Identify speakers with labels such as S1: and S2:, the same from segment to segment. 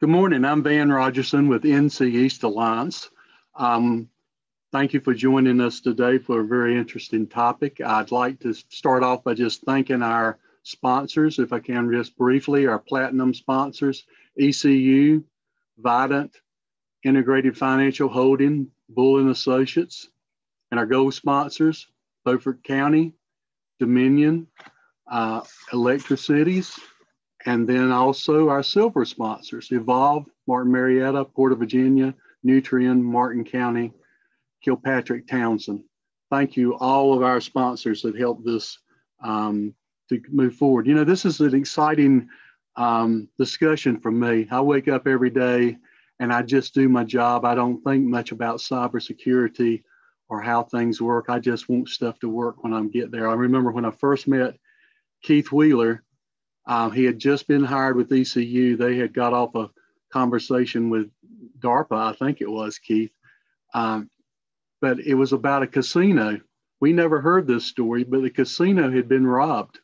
S1: Good morning. I'm Van Rogerson with NC East Alliance. Um, thank you for joining us today for a very interesting topic. I'd like to start off by just thanking our sponsors, if I can just briefly, our platinum sponsors, ECU, Vidant, Integrated Financial Holding, Bull and Associates, and our gold sponsors, Beaufort County, Dominion, uh, Electricities, and then also our silver sponsors, Evolve, Martin Marietta, Port of Virginia, Nutrien, Martin County, Kilpatrick Townsend. Thank you, all of our sponsors that helped this um, to move forward. You know, this is an exciting um, discussion for me. I wake up every day and I just do my job. I don't think much about cybersecurity or how things work. I just want stuff to work when I get there. I remember when I first met Keith Wheeler, um, he had just been hired with ECU. They had got off a conversation with DARPA, I think it was Keith, um, but it was about a casino. We never heard this story, but the casino had been robbed,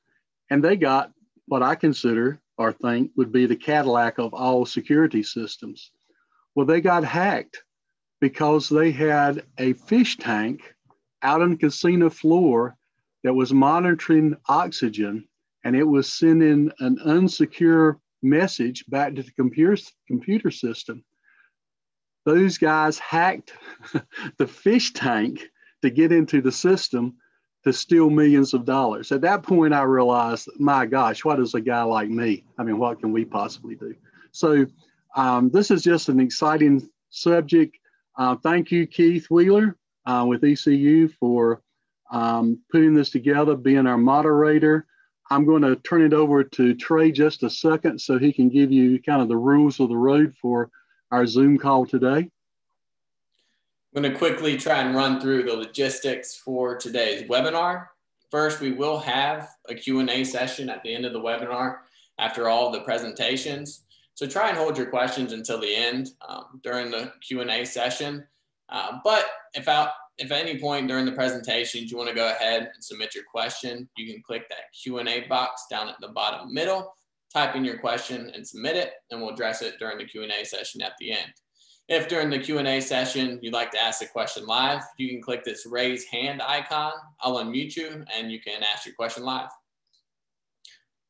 S1: and they got what I consider or think would be the Cadillac of all security systems. Well, they got hacked because they had a fish tank out on the casino floor that was monitoring oxygen and it was sending an unsecure message back to the computer, computer system. Those guys hacked the fish tank to get into the system to steal millions of dollars. At that point, I realized, my gosh, what is a guy like me? I mean, what can we possibly do? So, um, this is just an exciting subject. Uh, thank you, Keith Wheeler uh, with ECU, for um, putting this together, being our moderator. I'm going to turn it over to Trey just a second so he can give you kind of the rules of the road for our Zoom call today.
S2: I'm going to quickly try and run through the logistics for today's webinar. First, we will have a Q&A session at the end of the webinar after all the presentations. So try and hold your questions until the end um, during the Q&A session. Uh, but if out if at any point during the presentations you want to go ahead and submit your question, you can click that Q&A box down at the bottom middle, type in your question and submit it, and we'll address it during the Q&A session at the end. If during the Q&A session you'd like to ask a question live, you can click this raise hand icon. I'll unmute you and you can ask your question live.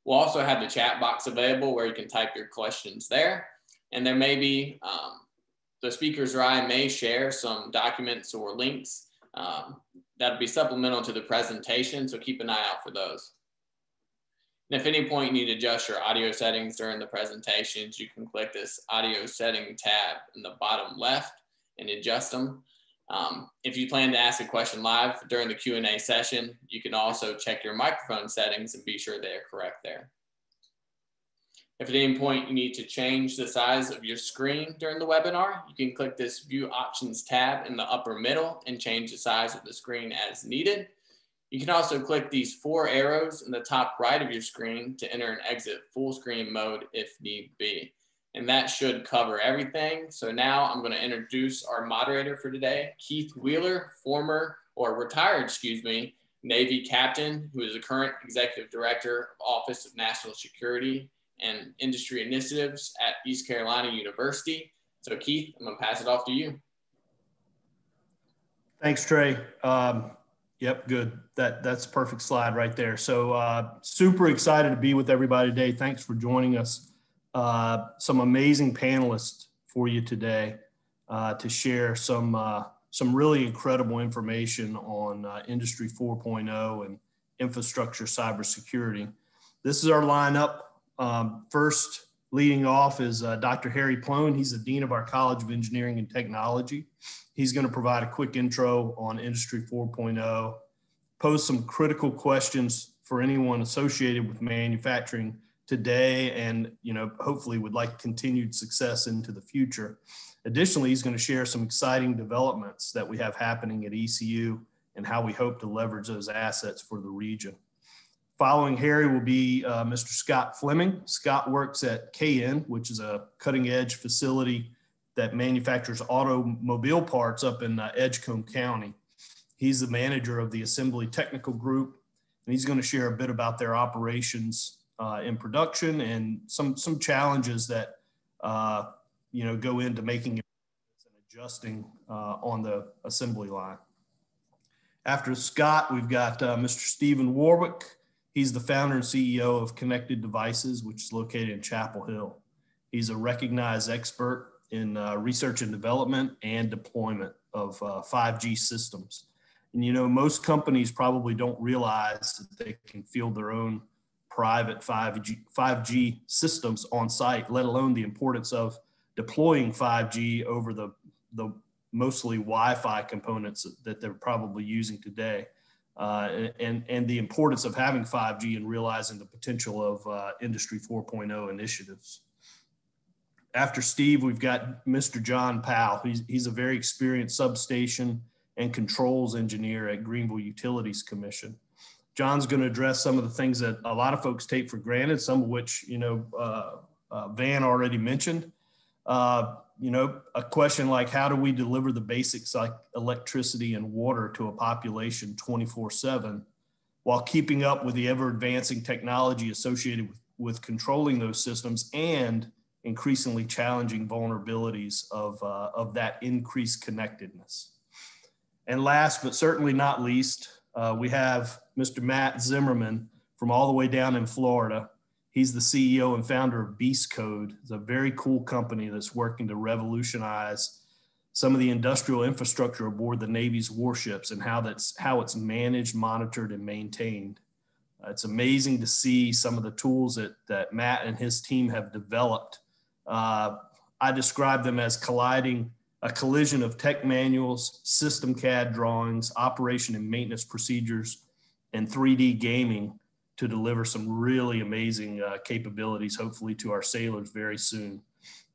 S2: We'll also have the chat box available where you can type your questions there. And there may be um, the speakers or I may share some documents or links um, that'll be supplemental to the presentation. So keep an eye out for those. And if any point you need to adjust your audio settings during the presentations, you can click this audio setting tab in the bottom left and adjust them. Um, if you plan to ask a question live during the Q&A session, you can also check your microphone settings and be sure they are correct there. If at any point you need to change the size of your screen during the webinar, you can click this View Options tab in the upper middle and change the size of the screen as needed. You can also click these four arrows in the top right of your screen to enter and exit full screen mode if need be. And that should cover everything. So now I'm gonna introduce our moderator for today, Keith Wheeler, former or retired, excuse me, Navy captain, who is the current executive director of Office of National Security and industry initiatives at East Carolina University. So Keith, I'm gonna pass it off to you.
S3: Thanks, Trey. Um, yep, good. That that's a perfect slide right there. So uh, super excited to be with everybody today. Thanks for joining us. Uh, some amazing panelists for you today uh, to share some uh, some really incredible information on uh, Industry 4.0 and infrastructure cybersecurity. This is our lineup um, first, leading off is uh, Dr. Harry Ploehn. He's the Dean of our College of Engineering and Technology. He's going to provide a quick intro on Industry 4.0, pose some critical questions for anyone associated with manufacturing today and you know hopefully would like continued success into the future additionally he's going to share some exciting developments that we have happening at ecu and how we hope to leverage those assets for the region Following Harry will be uh, Mr. Scott Fleming. Scott works at Keihin, which is a cutting edge facility that manufactures automobile parts up in uh, Edgecombe County. He's the manager of the Assembly Technical Group, and he's going to share a bit about their operations uh, in production and some, some challenges that uh, you know, go into making and adjusting uh, on the assembly line. After Scott, we've got uh, Mr. Stephen Warwick. He's the founder and CEO of Connected Devices, which is located in Chapel Hill. He's a recognized expert in uh, research and development and deployment of uh, 5G systems. And you know, most companies probably don't realize that they can field their own private 5G, 5G systems on site, let alone the importance of deploying 5G over the, the mostly Wi-Fi components that they're probably using today. Uh, and, and the importance of having 5G and realizing the potential of uh, Industry 4.0 initiatives. After Steve, we've got Mr. John Powell. He's, he's a very experienced substation and controls engineer at Greenville Utilities Commission. John's going to address some of the things that a lot of folks take for granted, some of which, you know, uh, uh Van already mentioned. Uh, you know, a question like how do we deliver the basics like electricity and water to a population 24 7 while keeping up with the ever advancing technology associated with, with controlling those systems and increasingly challenging vulnerabilities of, uh, of that increased connectedness. And last but certainly not least, uh, we have Mr. Matt Zimmerman from all the way down in Florida. He's the CEO and founder of Beast Code. It's a very cool company that's working to revolutionize some of the industrial infrastructure aboard the Navy's warships and how that's how it's managed, monitored, and maintained. Uh, it's amazing to see some of the tools that that Matt and his team have developed. Uh, I describe them as colliding a collision of tech manuals, system CAD drawings, operation and maintenance procedures, and 3D gaming to deliver some really amazing uh, capabilities, hopefully to our sailors very soon.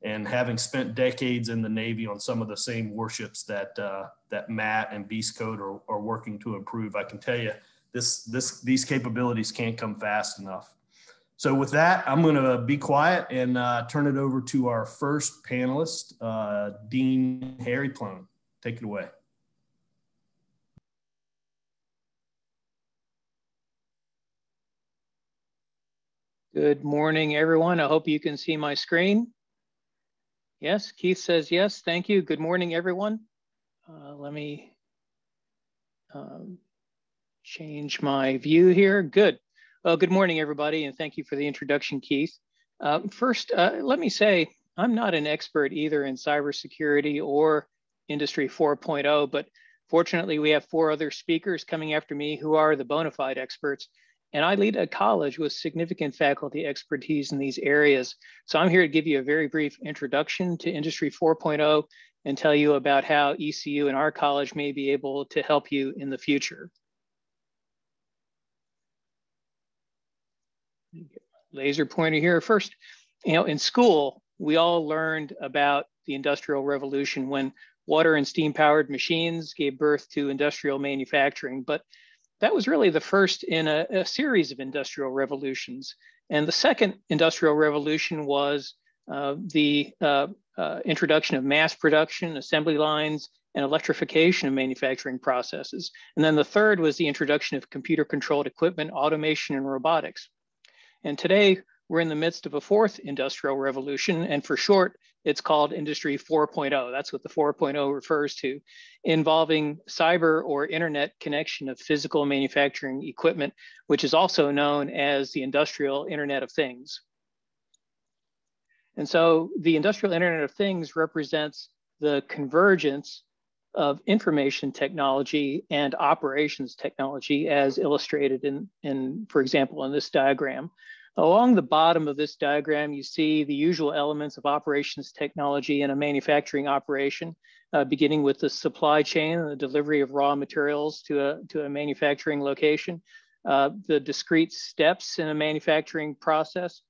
S3: And having spent decades in the Navy on some of the same warships that uh, that Matt and Beast Code are, are working to improve, I can tell you this this these capabilities can't come fast enough. So with that, I'm going to be quiet and uh, turn it over to our first panelist, uh, Dean Harry Ploehn. Take it away.
S4: Good morning, everyone. I hope you can see my screen. Yes, Keith says yes. Thank you. Good morning, everyone. Uh, let me um, change my view here. Good. Well, good morning, everybody, and thank you for the introduction, Keith. Um, first, uh, let me say I'm not an expert either in cybersecurity or Industry 4.0, but fortunately, we have four other speakers coming after me who are the bona fide experts. And I lead a college with significant faculty expertise in these areas. So I'm here to give you a very brief introduction to Industry 4.0 and tell you about how ECU and our college may be able to help you in the future. Laser pointer here. First, you know, in school, we all learned about the Industrial Revolution when water and steam powered machines gave birth to industrial manufacturing. But that was really the first in a, a series of industrial revolutions. And the second industrial revolution was uh, the uh, uh, introduction of mass production, assembly lines, and electrification of manufacturing processes. And then the third was the introduction of computer controlled equipment, automation, and robotics. And today we're in the midst of a fourth industrial revolution. And for short, it's called Industry 4.0. That's what the 4.0 refers to, involving cyber or internet connection of physical manufacturing equipment, which is also known as the Industrial Internet of Things. And so the Industrial Internet of Things represents the convergence of information technology and operations technology as illustrated in, in for example, in this diagram. Along the bottom of this diagram, you see the usual elements of operations technology in a manufacturing operation, uh, beginning with the supply chain and the delivery of raw materials to a, to a manufacturing location, uh, the discrete steps in a manufacturing process,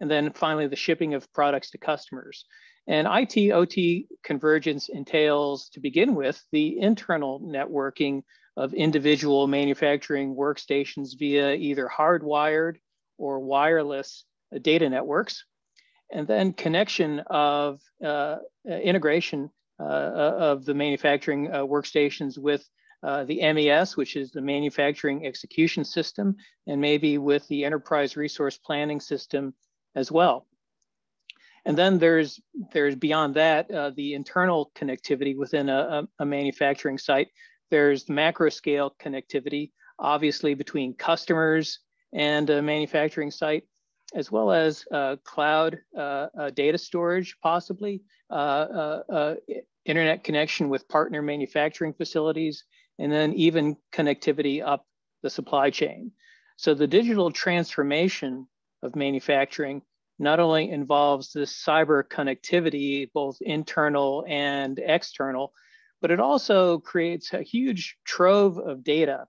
S4: and then finally the shipping of products to customers. And IT OT convergence entails, to begin with, the internal networking of individual manufacturing workstations via either hardwired or wireless data networks, and then connection of uh, uh integration uh, of the manufacturing workstations with uh, the MES, which is the manufacturing execution system, and maybe with the enterprise resource planning system as well. And then there's there's beyond that uh, the internal connectivity within a, a, manufacturing site. There's the macro scale connectivity, obviously between customers and a manufacturing site, as well as uh, cloud uh, uh data storage, possibly internet connection with partner manufacturing facilities, and then even connectivity up the supply chain. So the digital transformation of manufacturing not only involves this cyber connectivity, both internal and external, but it also creates a huge trove of data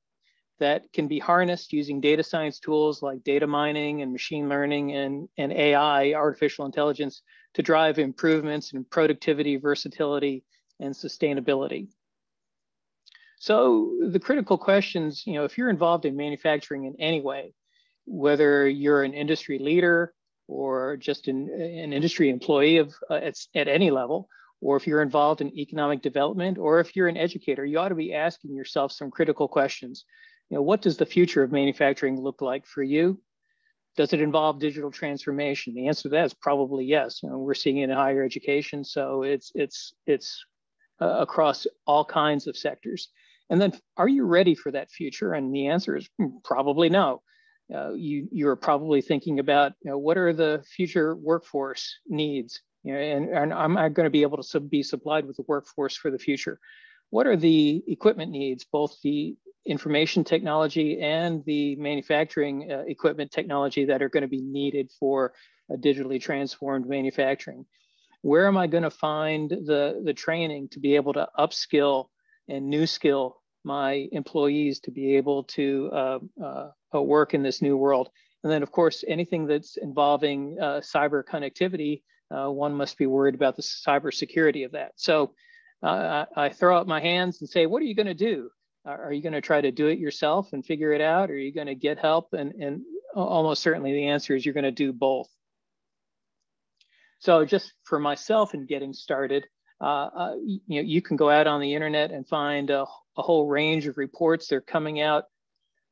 S4: that can be harnessed using data science tools like data mining and machine learning and, and AI, artificial intelligence, to drive improvements in productivity, versatility, and sustainability. So the critical questions, you know, if you're involved in manufacturing in any way, whether you're an industry leader or just an, an industry employee of uh, at, at any level, or if you're involved in economic development, or if you're an educator, you ought to be asking yourself some critical questions. You know, what does the future of manufacturing look like for you? Does it involve digital transformation? The answer to that is probably yes. You know, we're seeing it in higher education, so it's it's it's uh, across all kinds of sectors. And then, are you ready for that future? And the answer is hmm, probably no uh, you you're probably thinking about you know what are the future workforce needs you know, and, and am I going to be able to sub, be supplied with the workforce for the future? What are the equipment needs, both the information technology and the manufacturing uh, equipment technology that are going to be needed for a digitally transformed manufacturing? Where am I going to find the, the training to be able to upskill and new skill my employees to be able to uh, uh, uh, work in this new world. And then, of course, anything that's involving uh, cyber connectivity, uh, one must be worried about the cyber security of that. So I, I, throw out my hands and say, what are you going to do? Are you going to try to do it yourself and figure it out? Or are you going to get help? And, and almost certainly the answer is you're going to do both. So just for myself in getting started, uh, uh, you know, you can go out on the internet and find a, a whole range of reports. They're coming out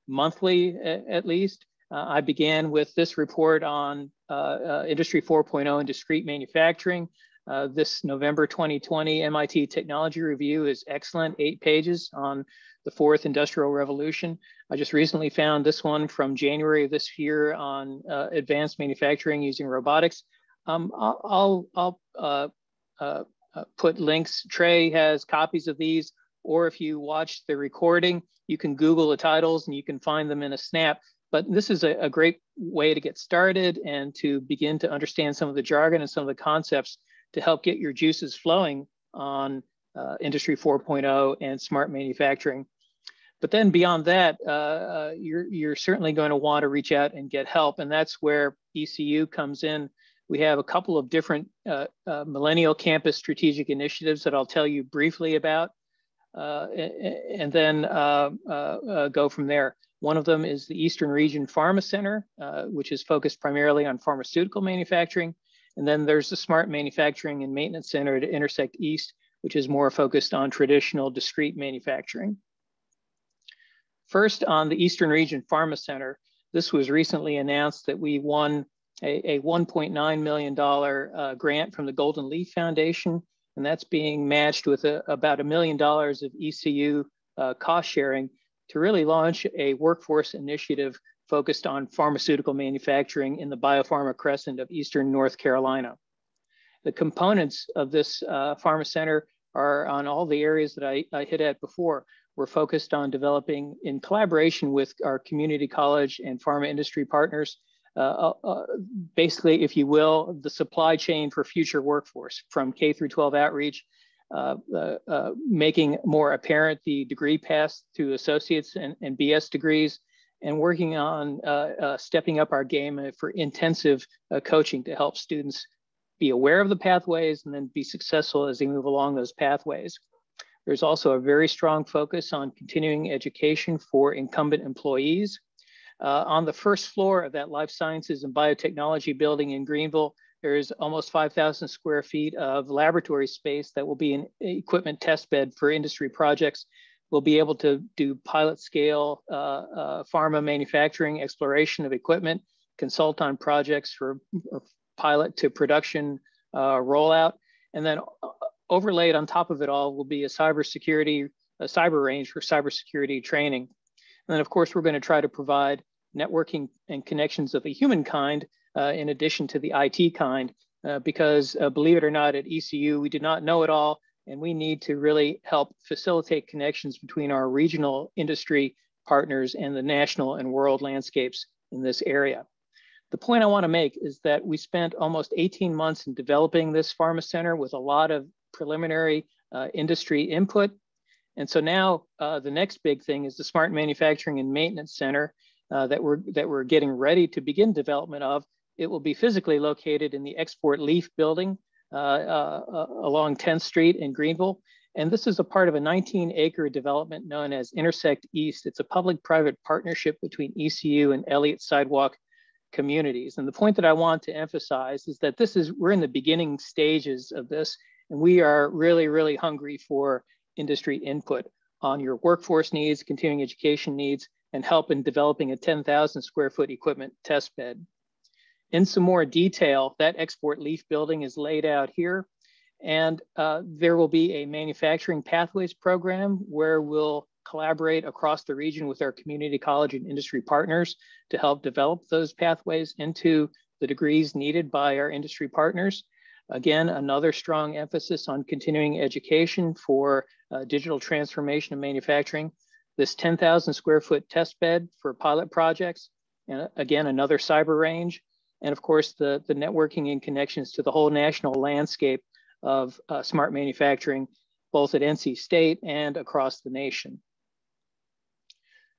S4: monthly at least. Uh, I began with this report on uh, uh, Industry 4.0 and discrete manufacturing. Uh, this November 2020 MIT Technology Review is excellent, eight pages on the fourth industrial revolution. I just recently found this one from January of this year on advanced manufacturing using robotics. Um, I'll, I'll, I'll uh, uh, put links. Trey has copies of these, or if you watch the recording, you can Google the titles and you can find them in a snap. But this is a, a great way to get started and to begin to understand some of the jargon and some of the concepts to help get your juices flowing on uh, Industry 4.0 and smart manufacturing. But then beyond that, uh, uh, you're, you're certainly going to want to reach out and get help. And that's where ECU comes in we have a couple of different uh, uh, Millennial Campus strategic initiatives that I'll tell you briefly about, uh, and then go from there. One of them is the Eastern Region Pharma Center, which is focused primarily on pharmaceutical manufacturing. And then there's the Smart Manufacturing and Maintenance Center at Intersect East, which is more focused on traditional discrete manufacturing. First, on the Eastern Region Pharma Center, this was recently announced that we won a, a $1.9 million uh, grant from the Golden Leaf Foundation, and that's being matched with a, about a million dollars of ECU uh, cost sharing to really launch a workforce initiative focused on pharmaceutical manufacturing in the biopharma crescent of Eastern North Carolina. The components of this uh, pharma center are on all the areas that I, I hit at before. We're focused on developing in collaboration with our community college and pharma industry partners uh, uh, uh, basically, if you will, the supply chain for future workforce from K through 12 outreach, uh, uh, making more apparent the degree paths to associates and, and BS degrees, and working on uh, uh, stepping up our game uh, for intensive coaching to help students be aware of the pathways and then be successful as they move along those pathways. There's also a very strong focus on continuing education for incumbent employees uh, on the first floor of that life sciences and biotechnology building in Greenville, there's almost 5,000 square feet of laboratory space that will be an equipment test bed for industry projects. We'll be able to do pilot scale uh, uh, pharma manufacturing exploration of equipment, consult on projects for pilot to production uh, rollout. And then uh, overlaid on top of it all will be a cybersecurity, a cyber range for cybersecurity training. And then of course, we're gonna try to provide networking and connections of a human kind uh, in addition to the IT kind, uh, because uh, believe it or not, at ECU, we did not know it all, and we need to really help facilitate connections between our regional industry partners and the national and world landscapes in this area. The point I want to make is that we spent almost 18 months in developing this pharma center with a lot of preliminary uh, industry input. And so now uh, the next big thing is the Smart Manufacturing and Maintenance Center uh, that, we're, that we're getting ready to begin development of. It will be physically located in the Export Leaf building Uh, uh, uh, along 10th Street in Greenville. And this is a part of a 19 acre development known as Intersect East. It's a public private partnership between ECU and Elliott Sidewalk communities. And the point that I want to emphasize is that this is, we're in the beginning stages of this, and we are really, really hungry for industry input on your workforce needs, continuing education needs, and help in developing a 10,000 square foot equipment test bed. In some more detail, that export leaf building is laid out here. And uh, there will be a manufacturing pathways program where we'll collaborate across the region with our community college and industry partners to help develop those pathways into the degrees needed by our industry partners. Again, another strong emphasis on continuing education for uh, digital transformation of manufacturing. This 10,000 square foot test bed for pilot projects. And again, another cyber range. And of course, the, the networking and connections to the whole national landscape of uh, smart manufacturing, both at NC State and across the nation.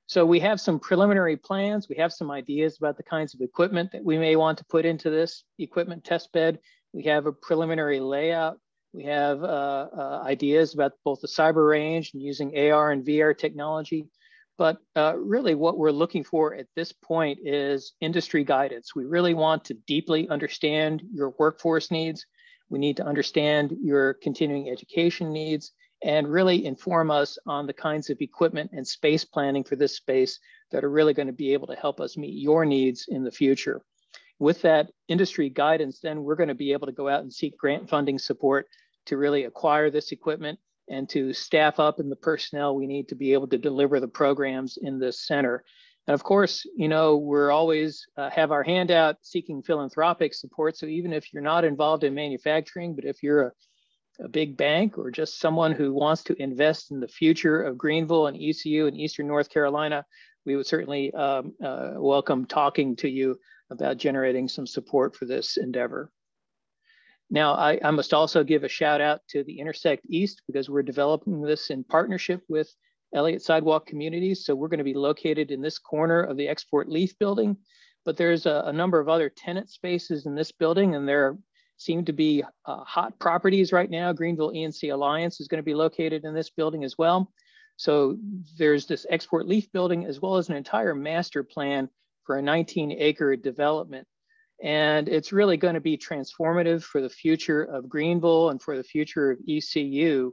S4: So we have some preliminary plans. We have some ideas about the kinds of equipment that we may want to put into this equipment test bed. We have a preliminary layout. We have uh, uh, ideas about both the cyber range and using AR and VR technology. But uh, really what we're looking for at this point is industry guidance. We really want to deeply understand your workforce needs. We need to understand your continuing education needs and really inform us on the kinds of equipment and space planning for this space that are really going to be able to help us meet your needs in the future. With that industry guidance, then we're going to be able to go out and seek grant funding support to really acquire this equipment and to staff up in the personnel we need to be able to deliver the programs in this center. And of course, you know, we're always uh, have our hand out seeking philanthropic support. So even if you're not involved in manufacturing, but if you're a a big bank or just someone who wants to invest in the future of Greenville and ECU and Eastern North Carolina, we would certainly um, uh, welcome talking to you about generating some support for this endeavor. Now, I, I, must also give a shout out to the Intersect East because we're developing this in partnership with Elliott Sidewalk Communities. So we're gonna be located in this corner of the Export Leaf building, but there's a, a number of other tenant spaces in this building and there seem to be uh, hot properties right now. Greenville ENC Alliance is going to be located in this building as well. So there's this export leaf building as well as an entire master plan for a 19 acre development. And it's really going to be transformative for the future of Greenville and for the future of ECU.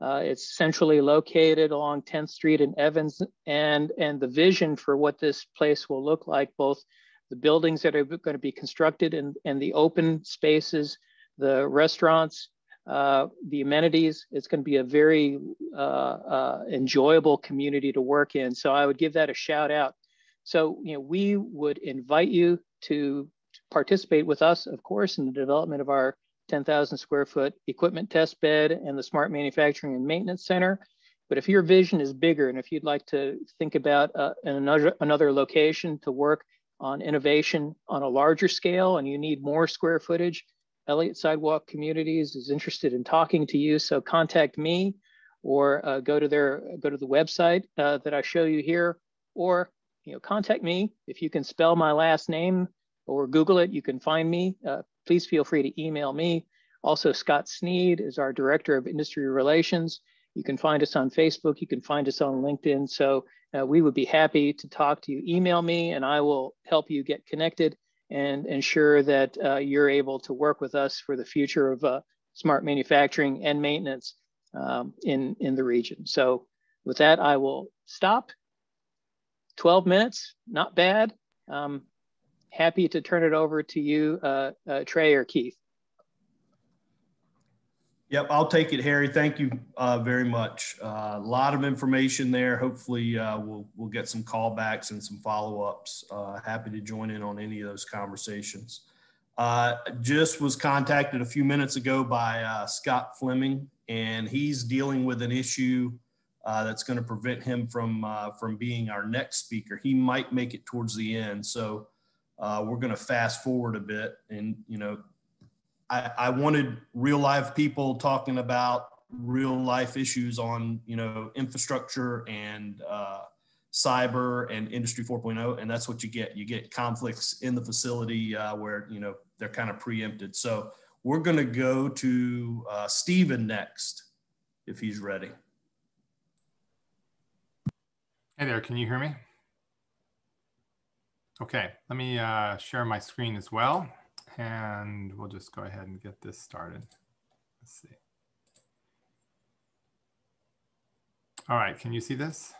S4: Uh, it's centrally located along 10th Street and Evans, and, and the vision for what this place will look like, both the buildings that are going to be constructed and, and the open spaces, the restaurants, uh, the amenities. It's going to be a very uh, uh, enjoyable community to work in. So I would give that a shout out. So, you know, we would invite you to participate with us, of course, in the development of our 10,000 square foot equipment test bed and the Smart Manufacturing and Maintenance Center. But if your vision is bigger and if you'd like to think about uh, another, another location to work on innovation on a larger scale and you need more square footage, Elliott Sidewalk Communities is interested in talking to you. So contact me or uh, go to their go to the website uh, that I show you here, or you know contact me if you can spell my last name or Google it. You can find me. Uh, please feel free to email me. Also, Scott Sneed is our Director of Industry Relations. You can find us on Facebook. You can find us on LinkedIn. So uh, we would be happy to talk to you. Email me and I will help you get connected and ensure that uh, you're able to work with us for the future of uh, smart manufacturing and maintenance um, in, in the region. So with that, I will stop. 12 minutes, not bad. Um, happy to turn it over to you, uh, uh, Trey or Keith.
S3: Yep, I'll take it, Harry. Thank you uh, very much. Uh, a lot of information there. Hopefully, uh, we'll we'll get some callbacks and some follow ups. Uh, happy to join in on any of those conversations. Uh, just was contacted a few minutes ago by uh, Scott Fleming, and he's dealing with an issue that's going to prevent him from from being our next speaker. He might make it towards the end, so we're going to fast forward a bit, and you know I, I wanted real life people talking about real life issues on you know infrastructure and uh, cyber and industry 4.0 and that's what you get. You get conflicts in the facility uh, where you know they're kind of preempted. So we're going to go to uh, Stephen next if he's ready.
S5: Hey there can you hear me okay let me uh, share my screen as well and we'll just go ahead and get this started. Let's see. All right, can you see this?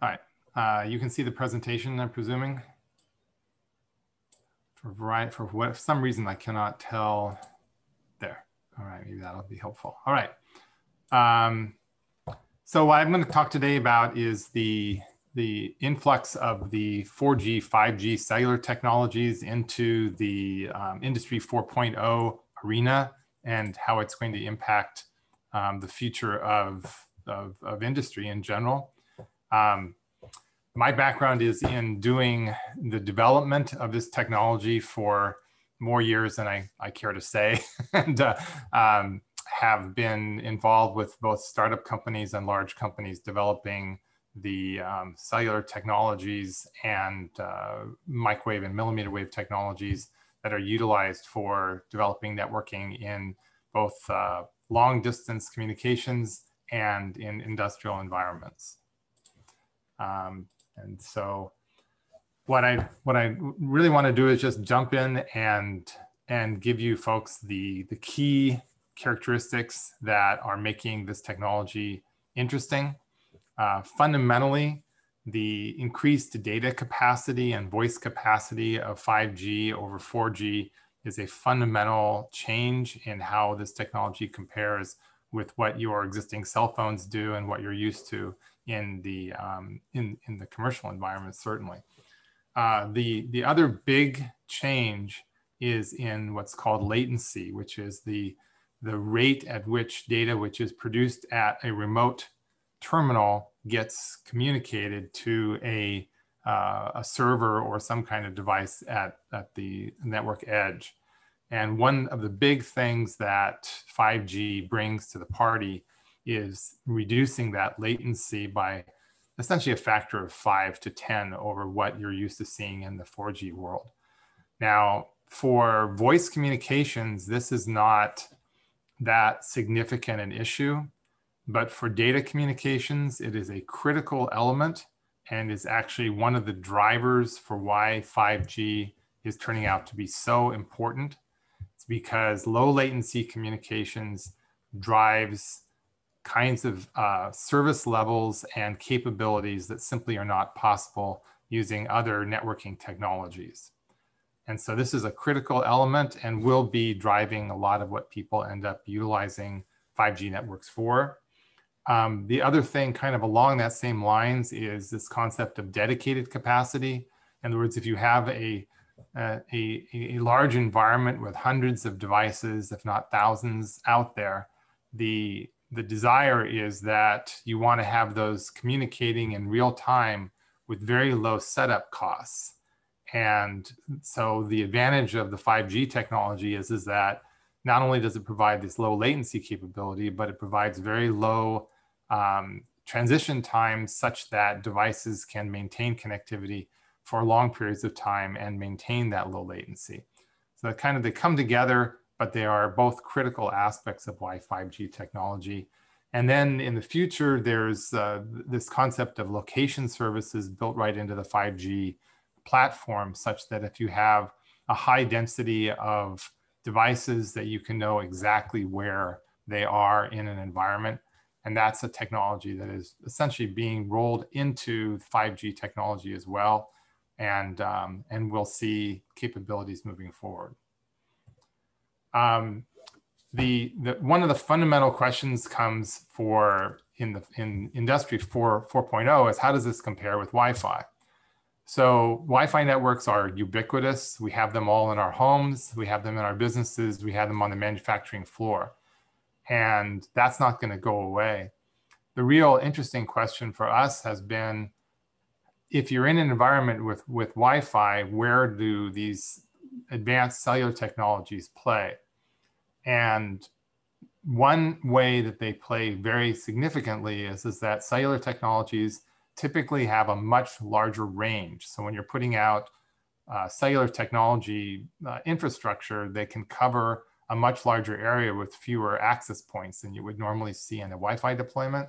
S5: All right, uh, you can see the presentation, I'm presuming. For variety, for what, for some reason I cannot tell. There. All right, maybe that'll be helpful. All right. Um, so what I'm going to talk today about is the the influx of the 4G, 5G cellular technologies into the um, Industry 4.0 arena and how it's going to impact um, the future of, of, of, industry in general. Um, my background is in doing the development of this technology for more years than I, I care to say, and uh, um, have been involved with both startup companies and large companies developing the um, cellular technologies and uh, microwave and millimeter wave technologies that are utilized for developing networking in both uh, long distance communications and in industrial environments. Um, and so what I what I really want to do is just jump in and and give you folks the the key characteristics that are making this technology interesting uh, fundamentally, the increased data capacity and voice capacity of 5G over 4G is a fundamental change in how this technology compares with what your existing cell phones do and what you're used to in the um, in, in the commercial environment certainly. Uh, the the other big change is in what's called latency, which is the the rate at which data which is produced at a remote terminal gets communicated to a, uh, a server or some kind of device at, at the network edge. And one of the big things that 5G brings to the party is reducing that latency by essentially a factor of five to 10 over what you're used to seeing in the 4G world. Now, for voice communications, this is not that significant an issue but for data communications, it is a critical element and is actually one of the drivers for why 5G is turning out to be so important. It's because low latency communications drives kinds of uh, service levels and capabilities that simply are not possible using other networking technologies. And so this is a critical element and will be driving a lot of what people end up utilizing 5G networks for. Um, the other thing kind of along that same lines is this concept of dedicated capacity. In other words, if you have a, a, a, a large environment with hundreds of devices, if not thousands out there, the, the desire is that you want to have those communicating in real time with very low setup costs. And so the advantage of the 5G technology is, is that not only does it provide this low latency capability, but it provides very low um, transition times such that devices can maintain connectivity for long periods of time and maintain that low latency. So that kind of they come together, but they are both critical aspects of why 5G technology. And then in the future, there's uh, this concept of location services built right into the 5G platform, such that if you have a high density of devices that you can know exactly where they are in an environment. And that's a technology that is essentially being rolled into 5G technology as well. And, um, and we'll see capabilities moving forward. Um, the, the one of the fundamental questions comes for in the in industry 4 4.0 is how does this compare with Wi-Fi? So Wi-Fi networks are ubiquitous. We have them all in our homes. We have them in our businesses. We have them on the manufacturing floor. And that's not going to go away. The real interesting question for us has been, if you're in an environment with, with Wi-Fi, where do these advanced cellular technologies play? And one way that they play very significantly is, is that cellular technologies typically have a much larger range. So when you're putting out uh, cellular technology uh, infrastructure, they can cover a much larger area with fewer access points than you would normally see in a Wi-Fi deployment.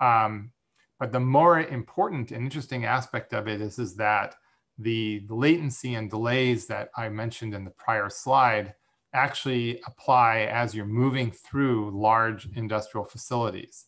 S5: Um, but the more important and interesting aspect of it is, is that the, the latency and delays that I mentioned in the prior slide actually apply as you're moving through large industrial facilities.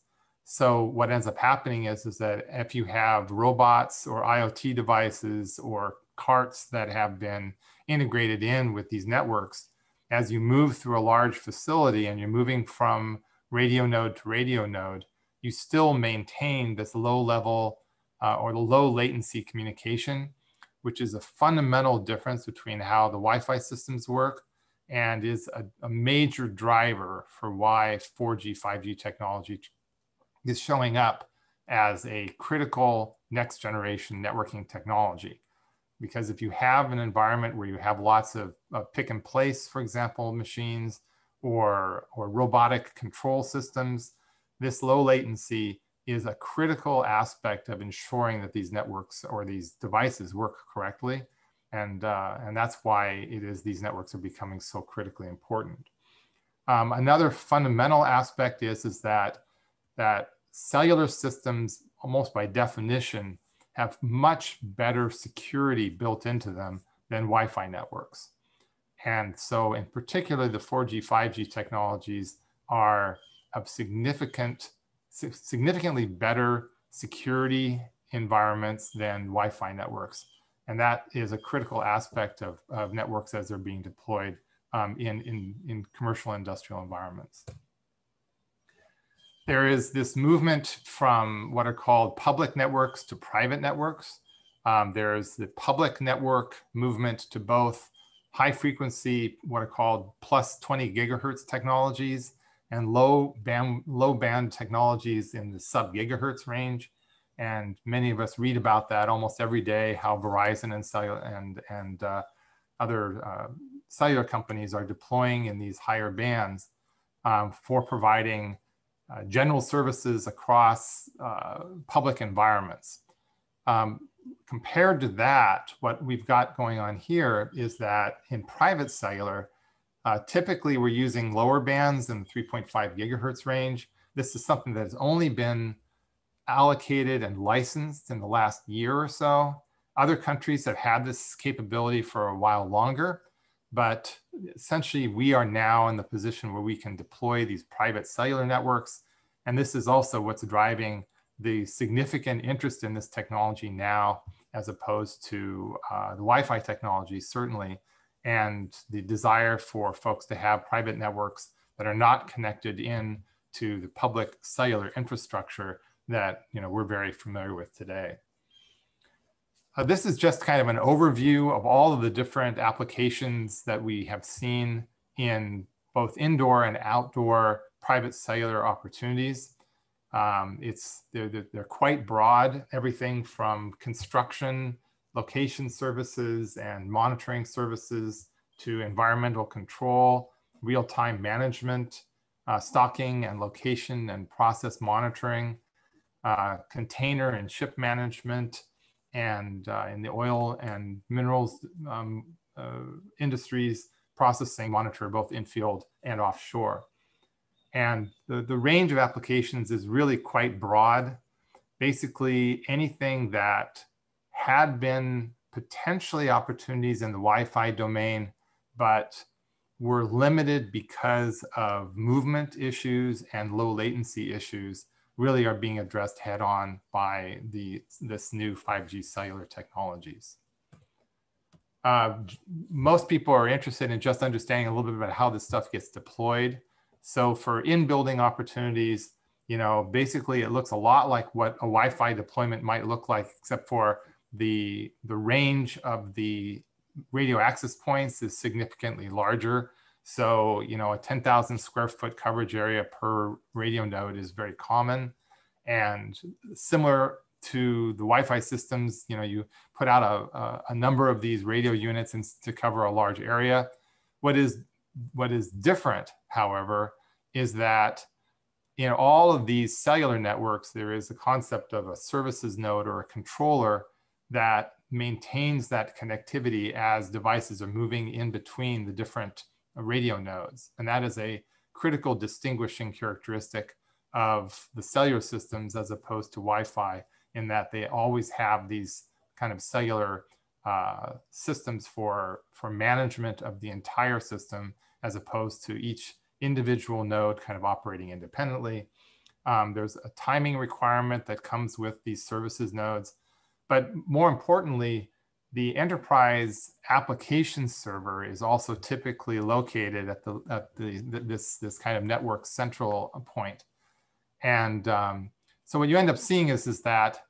S5: So what ends up happening is, is that if you have robots or IoT devices or carts that have been integrated in with these networks, as you move through a large facility and you're moving from radio node to radio node, you still maintain this low level uh, or the low latency communication, which is a fundamental difference between how the Wi-Fi systems work and is a, a major driver for why 4G, 5G technology is showing up as a critical next generation networking technology. Because if you have an environment where you have lots of, of pick and place, for example, machines or, or robotic control systems, this low latency is a critical aspect of ensuring that these networks or these devices work correctly. And, uh, and that's why it is these networks are becoming so critically important. Um, another fundamental aspect is, is that that cellular systems, almost by definition, have much better security built into them than Wi-Fi networks. And so in particular, the 4G, 5G technologies are of significant, significantly better security environments than Wi-Fi networks. And that is a critical aspect of, of networks as they're being deployed um, in, in, in commercial industrial environments there is this movement from what are called public networks to private networks. Um, there's the public network movement to both high frequency, what are called plus 20 gigahertz technologies and low band, low band technologies in the sub gigahertz range. And many of us read about that almost every day, how Verizon and, cellular, and, and uh, other uh, cellular companies are deploying in these higher bands um, for providing uh, general services across uh, public environments. Um, compared to that, what we've got going on here is that in private cellular, uh, typically we're using lower bands in the 3.5 gigahertz range. This is something that has only been allocated and licensed in the last year or so. Other countries have had this capability for a while longer, but essentially, we are now in the position where we can deploy these private cellular networks. And this is also what's driving the significant interest in this technology now, as opposed to uh, the Wi-Fi technology, certainly, and the desire for folks to have private networks that are not connected in to the public cellular infrastructure that you know we're very familiar with today. Uh, this is just kind of an overview of all of the different applications that we have seen in both indoor and outdoor private cellular opportunities. Um, it's they're, they're quite broad, everything from construction, location services and monitoring services to environmental control, real-time management, uh, stocking and location and process monitoring, uh, container and ship management, and uh, in the oil and minerals um, uh, industries, processing monitor both infield and offshore. And the, the range of applications is really quite broad. Basically, anything that had been potentially opportunities in the Wi-Fi domain, but were limited because of movement issues and low latency issues really are being addressed head on by the, this new 5G cellular technologies. uh, most people are interested in just understanding a little bit about how this stuff gets deployed. So for in-building opportunities, you know, basically it looks a lot like what a Wi-Fi deployment might look like, except for the, the range of the radio access points is significantly larger. So, you know, a 10,000 square foot coverage area per radio node is very common. And similar to the Wi-Fi systems, you know, you put out a, a, a number of these radio units in, to cover a large area. What is, what is different, however, is that in all of these cellular networks, there is a concept of a services node or a controller that maintains that connectivity as devices are moving in between the different radio nodes. And that is a critical distinguishing characteristic of the cellular systems as opposed to Wi-Fi in that they always have these kind of cellular uh, systems for, for management of the entire system as opposed to each individual node kind of operating independently. Um, there's a timing requirement that comes with these services nodes. But more importantly, the enterprise application server is also typically located at the at the this this kind of network central point, and um, so what you end up seeing is is that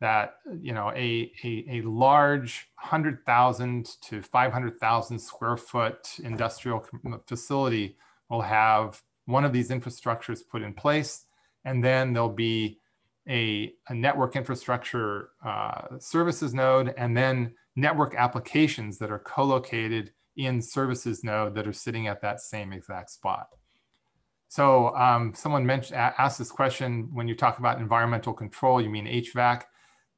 S5: that you know a a, a large hundred thousand to five hundred thousand square foot industrial facility will have one of these infrastructures put in place, and then there'll be a, a network infrastructure uh, services node, and then network applications that are co-located in services node that are sitting at that same exact spot. So um, someone mentioned, asked this question, when you talk about environmental control, you mean HVAC.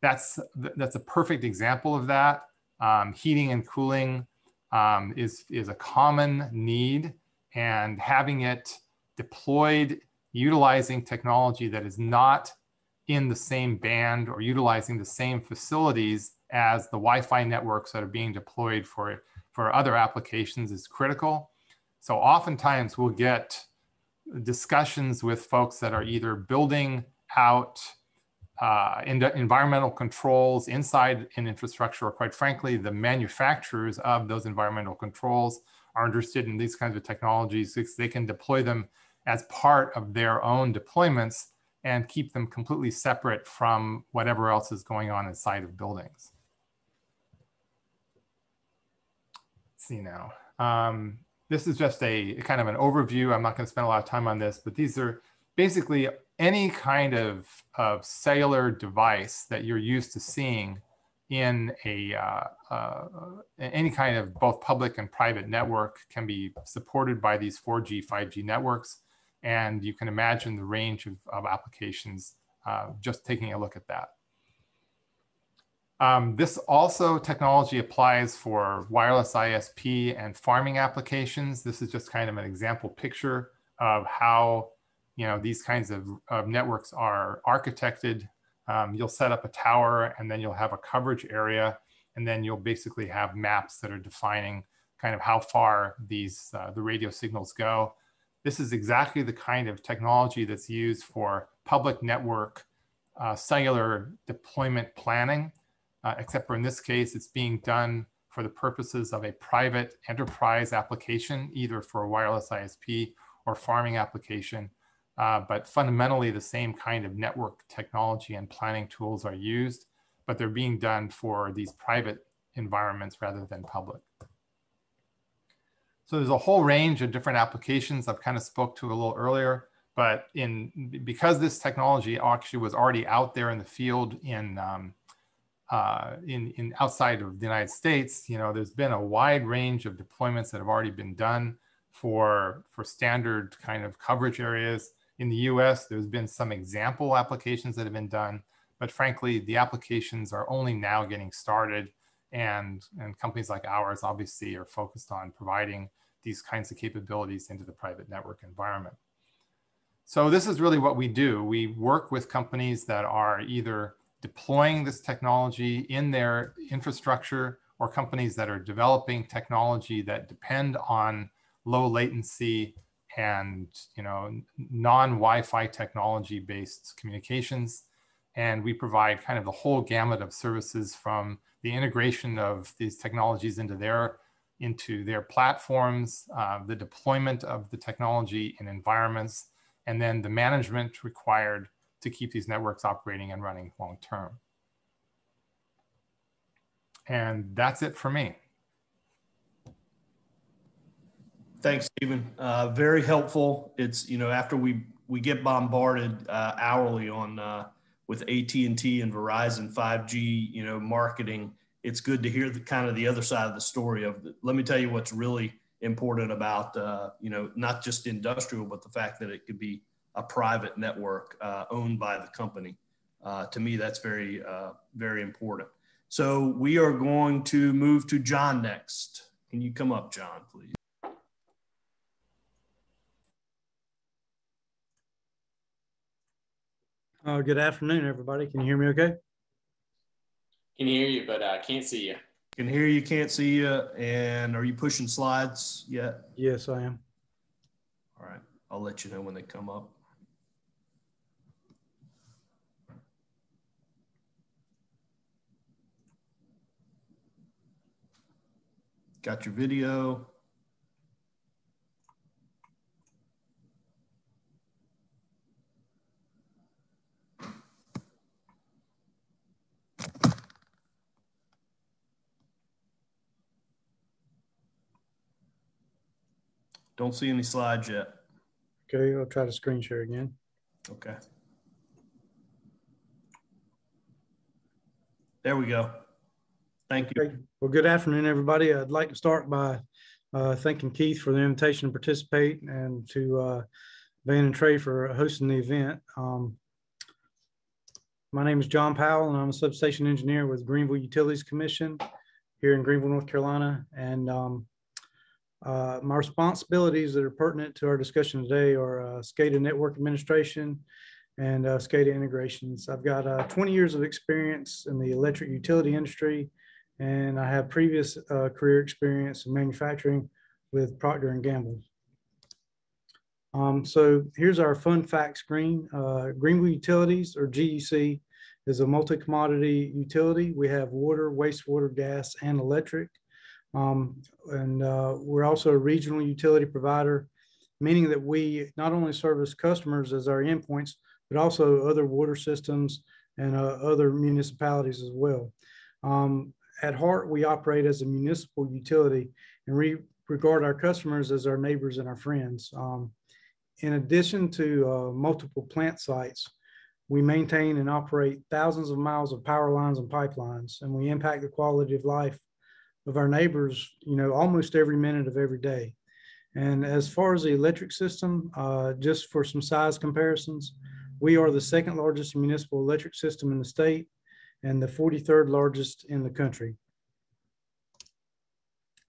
S5: That's, that's a perfect example of that. Um, heating and cooling um, is, is a common need and having it deployed utilizing technology that is not in the same band or utilizing the same facilities as the Wi-Fi networks that are being deployed for, for other applications is critical. So oftentimes we'll get discussions with folks that are either building out uh, environmental controls inside an infrastructure, or quite frankly, the manufacturers of those environmental controls are interested in these kinds of technologies because they can deploy them as part of their own deployments and keep them completely separate from whatever else is going on inside of buildings. See now. Um, this is just a kind of an overview. I'm not going to spend a lot of time on this, but these are basically any kind of, of cellular device that you're used to seeing in a uh, uh, any kind of both public and private network can be supported by these 4G, 5G networks. And you can imagine the range of, of applications uh, just taking a look at that. Um, this also technology applies for wireless ISP and farming applications. This is just kind of an example picture of how you know these kinds of, of networks are architected. Um, you'll set up a tower and then you'll have a coverage area and then you'll basically have maps that are defining kind of how far these uh, the radio signals go. This is exactly the kind of technology that's used for public network uh, cellular deployment planning, uh, except for in this case, it's being done for the purposes of a private enterprise application, either for a wireless ISP or farming application. Uh, but fundamentally, the same kind of network technology and planning tools are used, but they're being done for these private environments rather than public. So there's a whole range of different applications I've kind of spoke to a little earlier, but in because this technology actually was already out there in the field in um, uh, in, in outside of the United States, you know, there's been a wide range of deployments that have already been done for for standard kind of coverage areas. In the U.S., there's been some example applications that have been done, but frankly, the applications are only now getting started and, and companies like ours obviously are focused on providing these kinds of capabilities into the private network environment. So this is really what we do. We work with companies that are either deploying this technology in their infrastructure or companies that are developing technology that depend on low latency and you know non-Wi-Fi technology based communications. And we provide kind of the whole gamut of services from the integration of these technologies into their into their platforms, uh, the deployment of the technology in environments, and then the management required to keep these networks operating and running long term. And that's it for me.
S3: Thanks, Stephen. Uh, very helpful. It's you know after we we get bombarded uh, hourly on uh, with AT and T and Verizon 5G, you know, marketing. It's good to hear the kind of the other side of the story of. The, let me tell you what's really important about uh, you know not just industrial, but the fact that it could be a private network uh, owned by the company. Uh, to me, that's very very important. So we are going to move to John next. Can you come up, John, please?
S6: Uh, good afternoon, everybody. Can you hear me okay?
S2: Can hear you, but I uh, can't see you.
S3: Can hear you, can't see you. And are you pushing slides yet?
S6: Yes, I am.
S3: All right. I'll let you know when they come up. Got your video. Don't see any slides yet.
S6: Okay, I'll try to screen share again.
S3: Okay. There we go. Thank you.
S6: Well, good afternoon, everybody. I'd like to start by uh, thanking Keith for the invitation to participate and to uh, Van and Trey for hosting the event. Um, my name is John Powell, and I'm a substation engineer with Greenville Utilities Commission here in Greenville, North Carolina. And um, uh, my responsibilities that are pertinent to our discussion today are uh, SCADA network administration and uh, SCADA integrations. I've got uh, 20 years of experience in the electric utility industry, and I have previous uh, career experience in manufacturing with Procter & Gamble. Um, so here's our fun fact screen. Uh, Greenville Utilities, or GUC, is a multi-commodity utility. We have water, wastewater, gas, and electric. Um, and uh, we're also a regional utility provider, meaning that we not only service customers as our endpoints, but also other water systems and uh, other municipalities as well. Um, at heart, we operate as a municipal utility and we regard our customers as our neighbors and our friends. Um, in addition to uh, multiple plant sites, we maintain and operate thousands of miles of power lines and pipelines, and we impact the quality of life of our neighbors, you know, almost every minute of every day. And as far as the electric system, uh, just for some size comparisons, we are the second largest municipal electric system in the state and the 43rd largest in the country.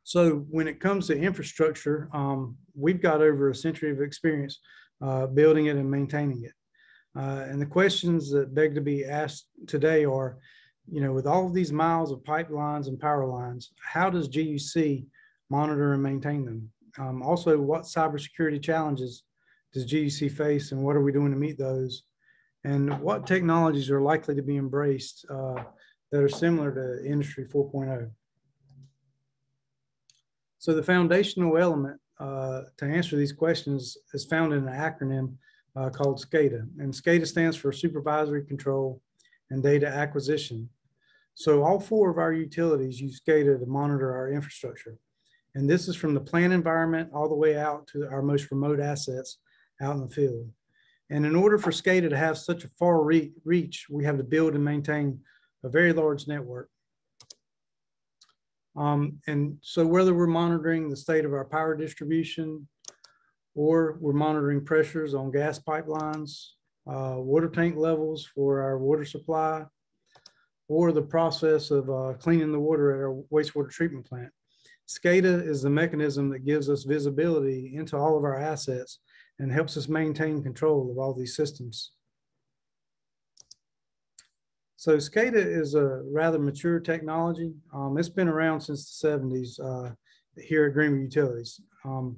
S6: So when it comes to infrastructure, um, we've got over a century of experience uh, building it and maintaining it. Uh, and the questions that beg to be asked today are, you know, with all of these miles of pipelines and power lines, how does GUC monitor and maintain them? Um, also, what cybersecurity challenges does GUC face and what are we doing to meet those? And what technologies are likely to be embraced uh, that are similar to Industry 4.0? So the foundational element uh, to answer these questions is found in an acronym uh, called SCADA. And SCADA stands for Supervisory Control and Data Acquisition. So all four of our utilities use SCADA to monitor our infrastructure. And this is from the plant environment all the way out to our most remote assets out in the field. And in order for SCADA to have such a far re reach, we have to build and maintain a very large network. Um, and so whether we're monitoring the state of our power distribution or we're monitoring pressures on gas pipelines, uh, water tank levels for our water supply, or the process of uh, cleaning the water at our wastewater treatment plant. SCADA is the mechanism that gives us visibility into all of our assets and helps us maintain control of all these systems. So SCADA is a rather mature technology. Um, it's been around since the 70s uh, here at Greenville Utilities. Um,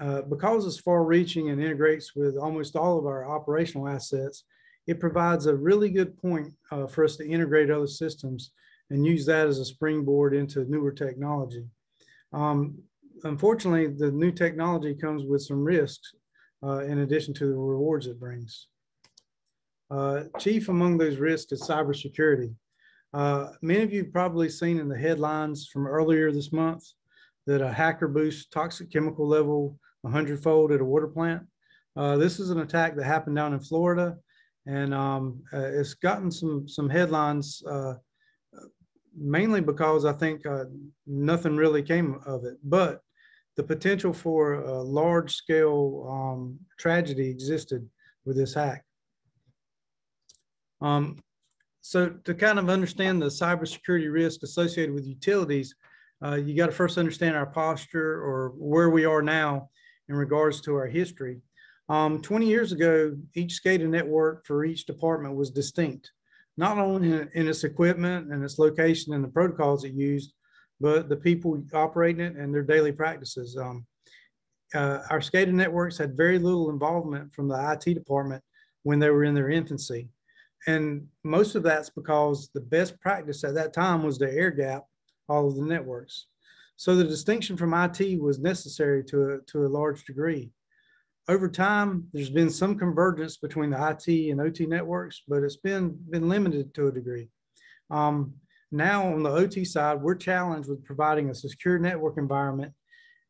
S6: uh, because it's far reaching and integrates with almost all of our operational assets, it provides a really good point uh, for us to integrate other systems and use that as a springboard into newer technology. Um, unfortunately, the new technology comes with some risks uh, in addition to the rewards it brings. Uh, chief among those risks is cybersecurity. Uh, many of you probably seen in the headlines from earlier this month that a hacker boosts toxic chemical level 100 fold at a water plant. Uh, this is an attack that happened down in Florida and um, uh, it's gotten some, some headlines uh, mainly because I think nothing really came of it, but the potential for a large scale um, tragedy existed with this hack. Um, so to kind of understand the cybersecurity risk associated with utilities, uh, you got to first understand our posture or where we are now in regards to our history. Um, 20 years ago, each SCADA network for each department was distinct, not only in, in its equipment and its location and the protocols it used, but the people operating it and their daily practices. Um, uh, our SCADA networks had very little involvement from the IT department when they were in their infancy. And most of that's because the best practice at that time was to air gap all of the networks. So the distinction from IT was necessary to a, to a large degree. Over time, there's been some convergence between the IT and OT networks, but it's been, been limited to a degree. Um, now on the OT side, we're challenged with providing a secure network environment.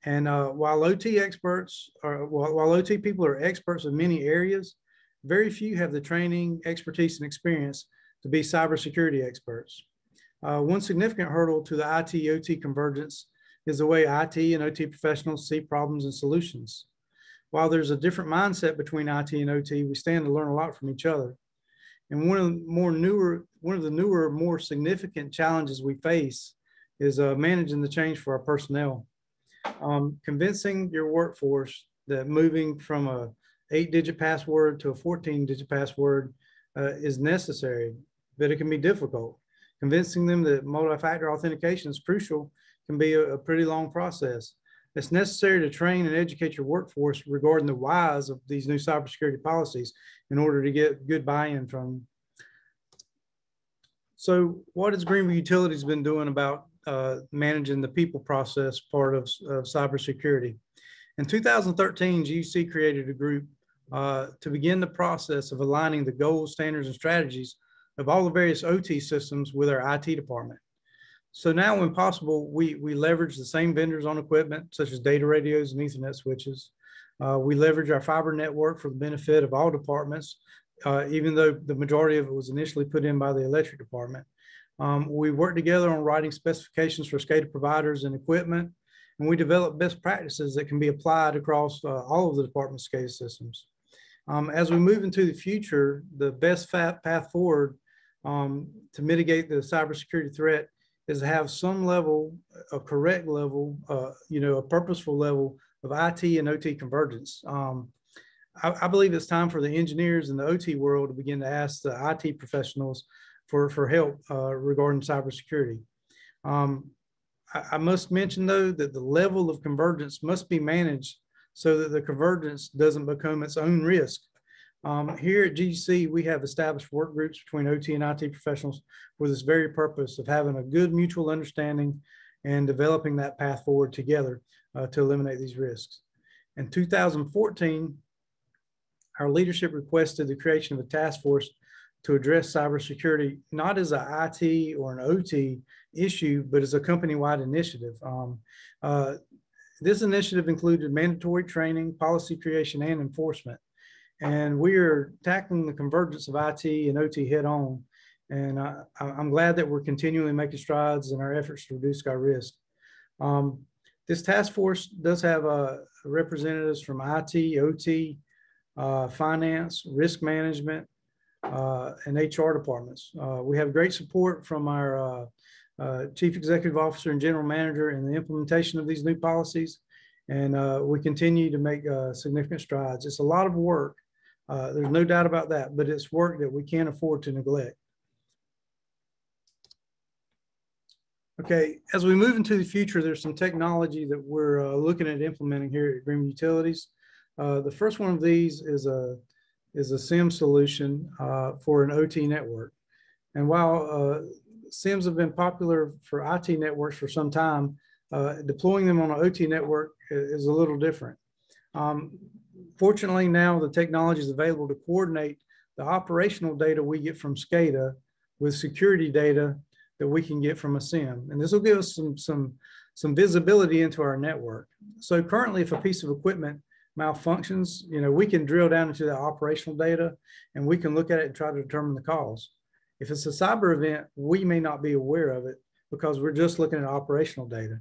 S6: And uh, while OT experts are, while, while OT people are experts in many areas, very few have the training, expertise, and experience to be cybersecurity experts. Uh, one significant hurdle to the IT OT convergence is the way IT and OT professionals see problems and solutions. While there's a different mindset between IT and OT, we stand to learn a lot from each other. And one of the more newer, one of the newer, more significant challenges we face is uh, managing the change for our personnel. Um, convincing your workforce that moving from a eight digit password to a 14 digit password uh, is necessary, but it can be difficult. Convincing them that multi-factor authentication is crucial can be a, a pretty long process. It's necessary to train and educate your workforce regarding the whys of these new cybersecurity policies in order to get good buy-in from. So what has Greenville Utilities been doing about uh, managing the people process part of, of cybersecurity? In 2013, GUC created a group uh, to begin the process of aligning the goals, standards, and strategies of all the various OT systems with our IT department. So now when possible, we, we leverage the same vendors on equipment such as data radios and ethernet switches. Uh, we leverage our fiber network for the benefit of all departments, uh, even though the majority of it was initially put in by the electric department. Um, we work together on writing specifications for SCADA providers and equipment, and we develop best practices that can be applied across uh, all of the department's SCADA systems. Um, as we move into the future, the best path forward um, to mitigate the cybersecurity threat is to have some level, a correct level, uh, you know, a purposeful level of IT and OT convergence. Um, I, I, believe it's time for the engineers in the OT world to begin to ask the IT professionals for, for help uh, regarding cybersecurity. Um, I, I must mention though that the level of convergence must be managed so that the convergence doesn't become its own risk um, here at GC, we have established work groups between OT and IT professionals for this very purpose of having a good mutual understanding and developing that path forward together uh, to eliminate these risks. In 2014, our leadership requested the creation of a task force to address cybersecurity, not as an IT or an OT issue, but as a company-wide initiative. Um, uh, this initiative included mandatory training, policy creation, and enforcement. And we are tackling the convergence of IT and OT head on. And I, am glad that we're continually making strides in our efforts to reduce our risk. Um, this task force does have uh, representatives from IT, OT, uh, finance, risk management, uh, and HR departments. Uh, we have great support from our uh, uh, chief executive officer and general manager in the implementation of these new policies. And we continue to make significant strides. It's a lot of work, there's no doubt about that, but it's work that we can't afford to neglect. Okay, as we move into the future, there's some technology that we're uh, looking at implementing here at Green Utilities. Uh, the first one of these is a is a SIEM solution uh, for an OT network. And while uh, SIEMs have been popular for IT networks for some time, uh, deploying them on an OT network is a little different. Um, fortunately, now the technology is available to coordinate the operational data we get from SCADA with security data that we can get from a SIEM. And this will give us some, some, some visibility into our network. So currently, if a piece of equipment malfunctions, you know, we can drill down into the operational data and we can look at it and try to determine the cause. If it's a cyber event, we may not be aware of it because we're just looking at operational data.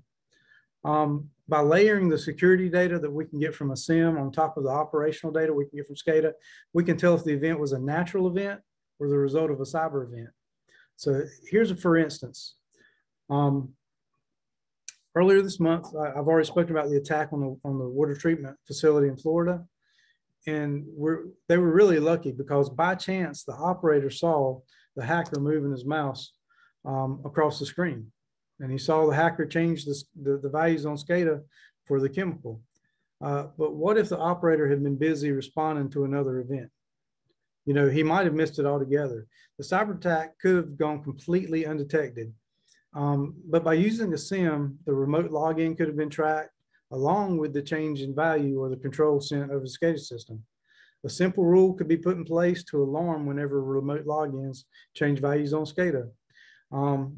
S6: Um, by layering the security data that we can get from a SIEM on top of the operational data we can get from SCADA, we can tell if the event was a natural event or the result of a cyber event. So here's a for instance. Um, earlier this month, I, have already spoken about the attack on the, on the water treatment facility in Florida. And we're, they were really lucky because by chance, the operator saw the hacker moving his mouse um, across the screen and he saw the hacker change the, the, values on SCADA for the chemical. Uh, but what if the operator had been busy responding to another event? You know, he might have missed it altogether. The cyber attack could have gone completely undetected. Um, but by using a SIEM, the remote login could have been tracked along with the change in value or the control sent over the SCADA system. A simple rule could be put in place to alarm whenever remote logins change values on SCADA. Um,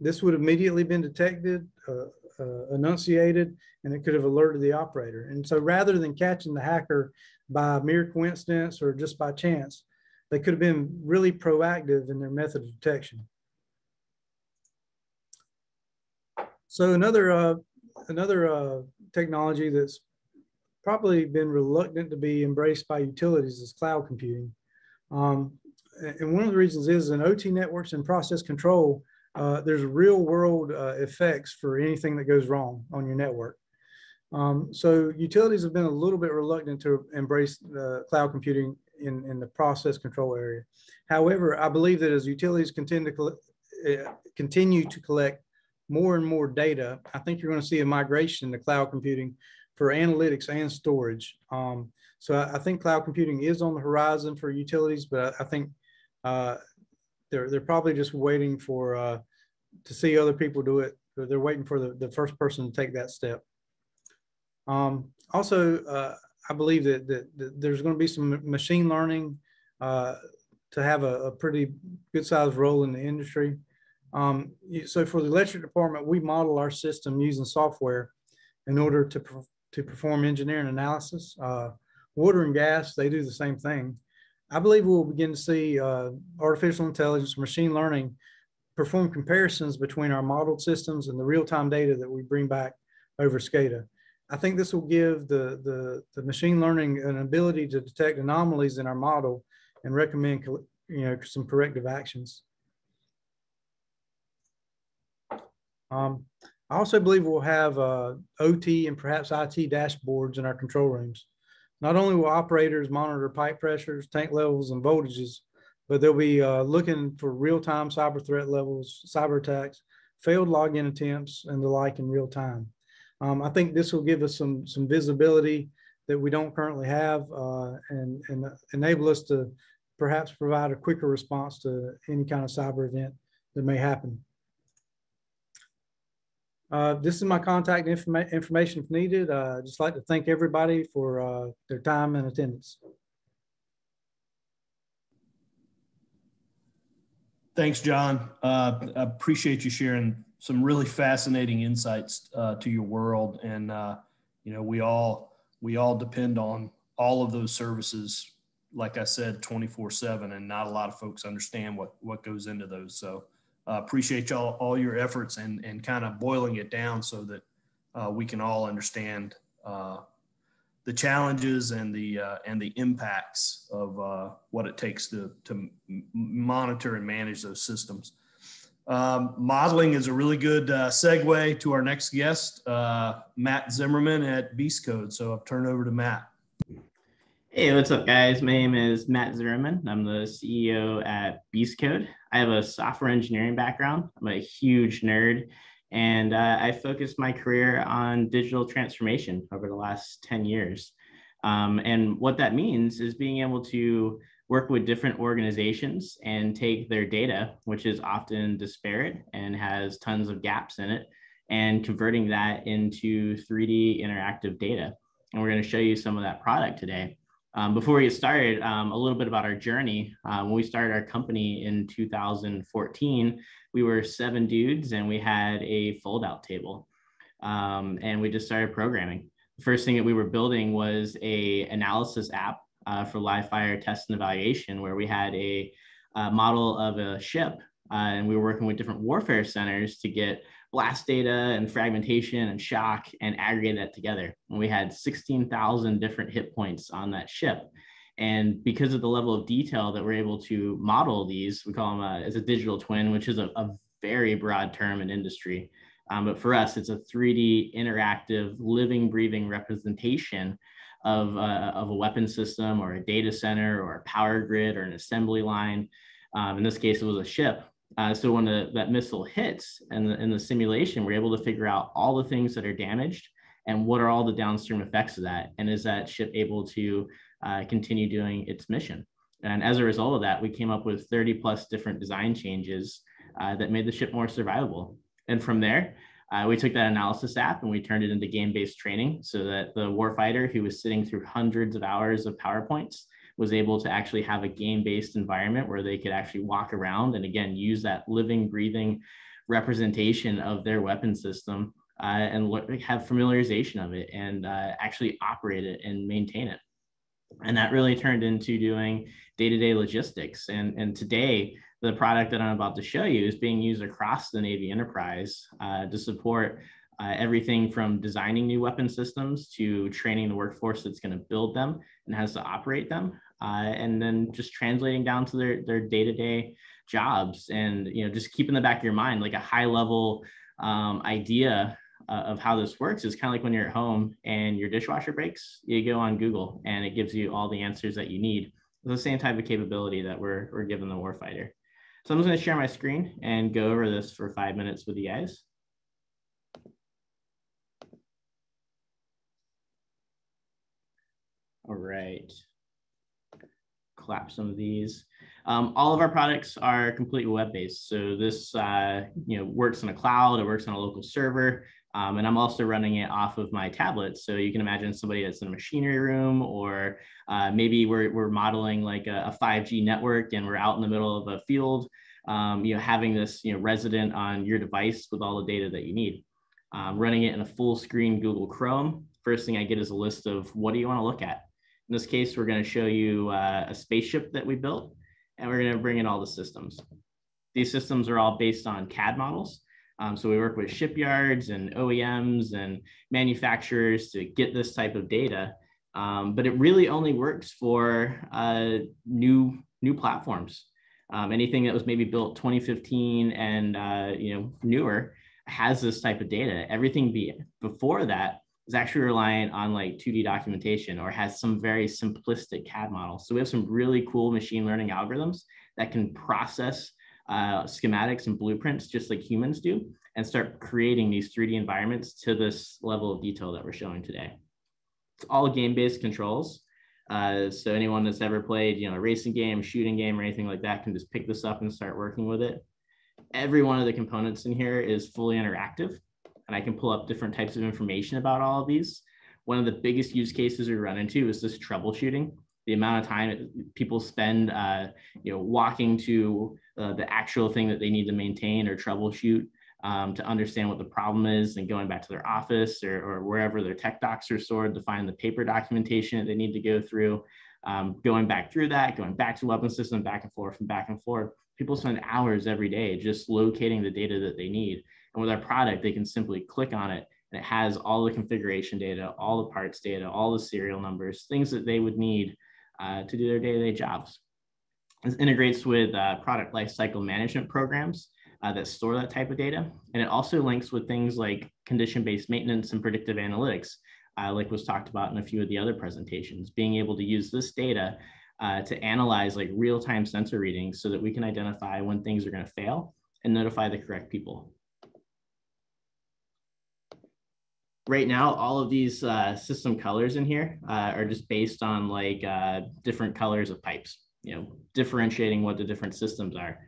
S6: this would have immediately been detected, uh, uh, annunciated, and it could have alerted the operator. And so rather than catching the hacker by mere coincidence or just by chance, they could have been really proactive in their method of detection. So another uh, another uh, technology that's probably been reluctant to be embraced by utilities is cloud computing. Um, and one of the reasons is in OT networks and process control, uh, there's real world uh, effects for anything that goes wrong on your network. Um, so utilities have been a little bit reluctant to embrace uh, cloud computing in, in the process control area. However, I believe that as utilities continue to, uh, continue to collect more and more data, I think you're going to see a migration to cloud computing for analytics and storage. Um, so I, I, think cloud computing is on the horizon for utilities, but I, I think uh, they're they're probably just waiting for uh, to see other people do it. They're waiting for the, the first person to take that step. Um, also, uh, I believe that, that, that, there's going to be some machine learning uh, to have a, a, pretty good sized role in the industry. Um, so for the electric department, we model our system using software in order to, to perform engineering analysis. Uh, water and gas, they do the same thing. I believe we'll begin to see uh, artificial intelligence, machine learning perform comparisons between our modeled systems and the real-time data that we bring back over SCADA. I think this will give the, the, the machine learning an ability to detect anomalies in our model and recommend you know, some corrective actions. Um, I also believe we'll have uh, OT and perhaps IT dashboards in our control rooms. Not only will operators monitor pipe pressures, tank levels, and voltages, but they'll be uh, looking for real-time cyber threat levels, cyber attacks, failed login attempts, and the like in real time. Um, I think this will give us some some visibility that we don't currently have, uh, and and enable us to perhaps provide a quicker response to any kind of cyber event that may happen. Uh, this is my contact informa information if needed. Uh, just like to thank everybody for uh, their time and attendance.
S3: Thanks, John. Uh, I appreciate you sharing some really fascinating insights uh, to your world, and you know we all we all depend on all of those services. Like I said, twenty four seven, and not a lot of folks understand what what goes into those. So uh, appreciate y'all all your efforts and and kind of boiling it down so that uh, we can all understand uh, the challenges and the uh, and the impacts of uh, what it takes to to monitor and manage those systems. Um, modeling is a really good uh, segue to our next guest, Matt Zimmerman at Beast Code. So I'll turn over to Matt.
S7: Hey, what's up, guys? My name is Matt Zimmerman. I'm the CEO at Beast Code. I have a software engineering background. I'm a huge nerd and uh, I focused my career on digital transformation over the last 10 years. Um, and what that means is being able to work with different organizations and take their data, which is often disparate and has tons of gaps in it, and converting that into 3D interactive data. And we're going to show you some of that product today. Um, before we get started, um, a little bit about our journey. Uh, when we started our company in 2014, we were seven dudes and we had a fold out table. Um, and we just started programming. The first thing that we were building was a analysis app uh, for live fire test and evaluation, where we had a, a model of a ship, uh, and we were working with different warfare centers to get blast data and fragmentation and shock and aggregate that together. And we had 16,000 different hit points on that ship. And because of the level of detail that we're able to model these, we call them uh, as a digital twin, which is a, a very broad term in industry. Um, but for us, it's a 3D interactive, living, breathing representation of, uh, of a weapon system or a data center or a power grid or an assembly line. Um, in this case, it was a ship. Uh, so when the, that missile hits and in the simulation, we're able to figure out all the things that are damaged and what are all the downstream effects of that. And is that ship able to uh, continue doing its mission? And as a result of that, we came up with 30 plus different design changes uh, that made the ship more survivable. And from there, uh, we took that analysis app and we turned it into game-based training so that the warfighter who was sitting through hundreds of hours of PowerPoints was able to actually have a game-based environment where they could actually walk around and again, use that living, breathing representation of their weapon system uh, and have familiarization of it and uh, actually operate it and maintain it. And that really turned into doing day-to-day logistics. And, and today, the product that I'm about to show you is being used across the Navy enterprise uh, to support uh, everything from designing new weapon systems to training the workforce that's going to build them and has to operate them, uh, and then just translating down to their their day to day jobs, and you know just keep in the back of your mind like a high level um, idea uh, of how this works is kind of like when you're at home and your dishwasher breaks, you go on Google and it gives you all the answers that you need. It's the same type of capability that we're we're giving the warfighter. So I'm just going to share my screen and go over this for five minutes with you guys. All right. Clap some of these. Um, all of our products are completely web-based. So this, uh, you know, works in a cloud. It works on a local server. Um, and I'm also running it off of my tablet. So you can imagine somebody that's in a machinery room, or uh, maybe we're, we're modeling like a, a, 5G network and we're out in the middle of a field, um, you know, having this, you know, resident on your device with all the data that you need. Um, running it in a full screen Google Chrome. First thing I get is a list of what do you want to look at? In this case, we're going to show you uh, a spaceship that we built, and we're going to bring in all the systems. These systems are all based on CAD models. Um, so we work with shipyards and OEMs and manufacturers to get this type of data. Um, but it really only works for uh, new new platforms. Um, anything that was maybe built 2015 and uh, you know newer has this type of data. Everything be, before that is actually reliant on like 2D documentation or has some very simplistic CAD models. So we have some really cool machine learning algorithms that can process uh, schematics and blueprints just like humans do and start creating these 3D environments to this level of detail that we're showing today. It's all game-based controls. Uh, so anyone that's ever played, you know, a racing game, shooting game, or anything like that can just pick this up and start working with it. Every one of the components in here is fully interactive and I can pull up different types of information about all of these. One of the biggest use cases we run into is this troubleshooting. The amount of time people spend, uh, you know, walking to uh, the actual thing that they need to maintain or troubleshoot um, to understand what the problem is and going back to their office or, or, wherever their tech docs are stored to find the paper documentation that they need to go through. Um, going back through that, going back to weapon system, back and forth and back and forth. People spend hours every day just locating the data that they need. And with our product, they can simply click on it and it has all the configuration data, all the parts data, all the serial numbers, things that they would need uh, to do their day-to-day jobs. It integrates with uh, product lifecycle management programs uh, that store that type of data. And it also links with things like condition-based maintenance and predictive analytics, uh, like was talked about in a few of the other presentations, being able to use this data uh, to analyze like real-time sensor readings so that we can identify when things are gonna fail and notify the correct people. Right now, all of these uh, system colors in here uh, are just based on like uh, different colors of pipes, you know, differentiating what the different systems are.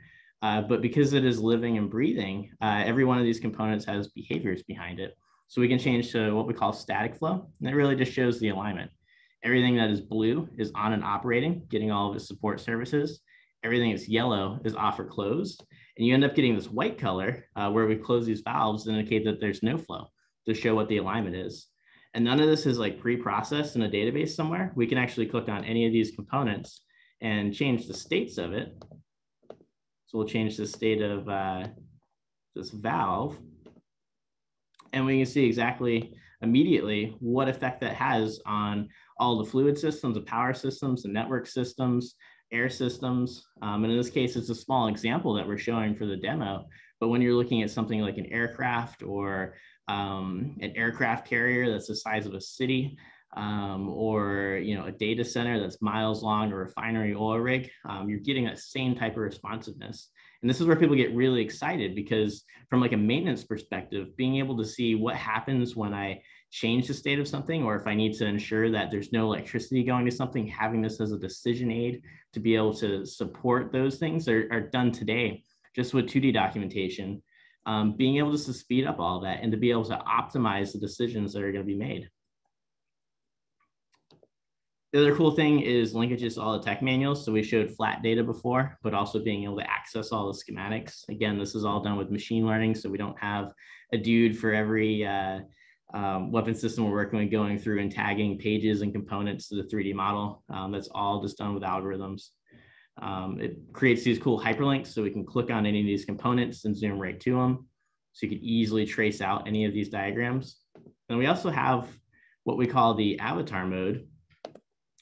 S7: Uh, but because it is living and breathing, uh, every one of these components has behaviors behind it. So we can change to what we call static flow. And that really just shows the alignment. Everything that is blue is on and operating, getting all of its support services. Everything that's yellow is off or closed. And you end up getting this white color uh, where we close these valves to indicate that there's no flow to show what the alignment is. And none of this is like pre-processed in a database somewhere. We can actually click on any of these components and change the states of it. So we'll change the state of uh, this valve. And we can see exactly immediately what effect that has on all the fluid systems, the power systems, the network systems, air systems. Um, and in this case, it's a small example that we're showing for the demo. But when you're looking at something like an aircraft or um, an aircraft carrier that's the size of a city, um, or you know a data center that's miles long, a refinery oil rig, um, you're getting that same type of responsiveness. And this is where people get really excited because from like a maintenance perspective, being able to see what happens when I change the state of something, or if I need to ensure that there's no electricity going to something, having this as a decision aid to be able to support those things are, are done today just with 2D documentation um, being able just to speed up all that and to be able to optimize the decisions that are going to be made. The other cool thing is linkages to all the tech manuals. So we showed flat data before, but also being able to access all the schematics. Again, this is all done with machine learning. So we don't have a dude for every uh, um, weapon system we're working with going through and tagging pages and components to the 3D model. Um, that's all just done with algorithms. Um, it creates these cool hyperlinks so we can click on any of these components and zoom right to them. So you can easily trace out any of these diagrams. And we also have what we call the avatar mode,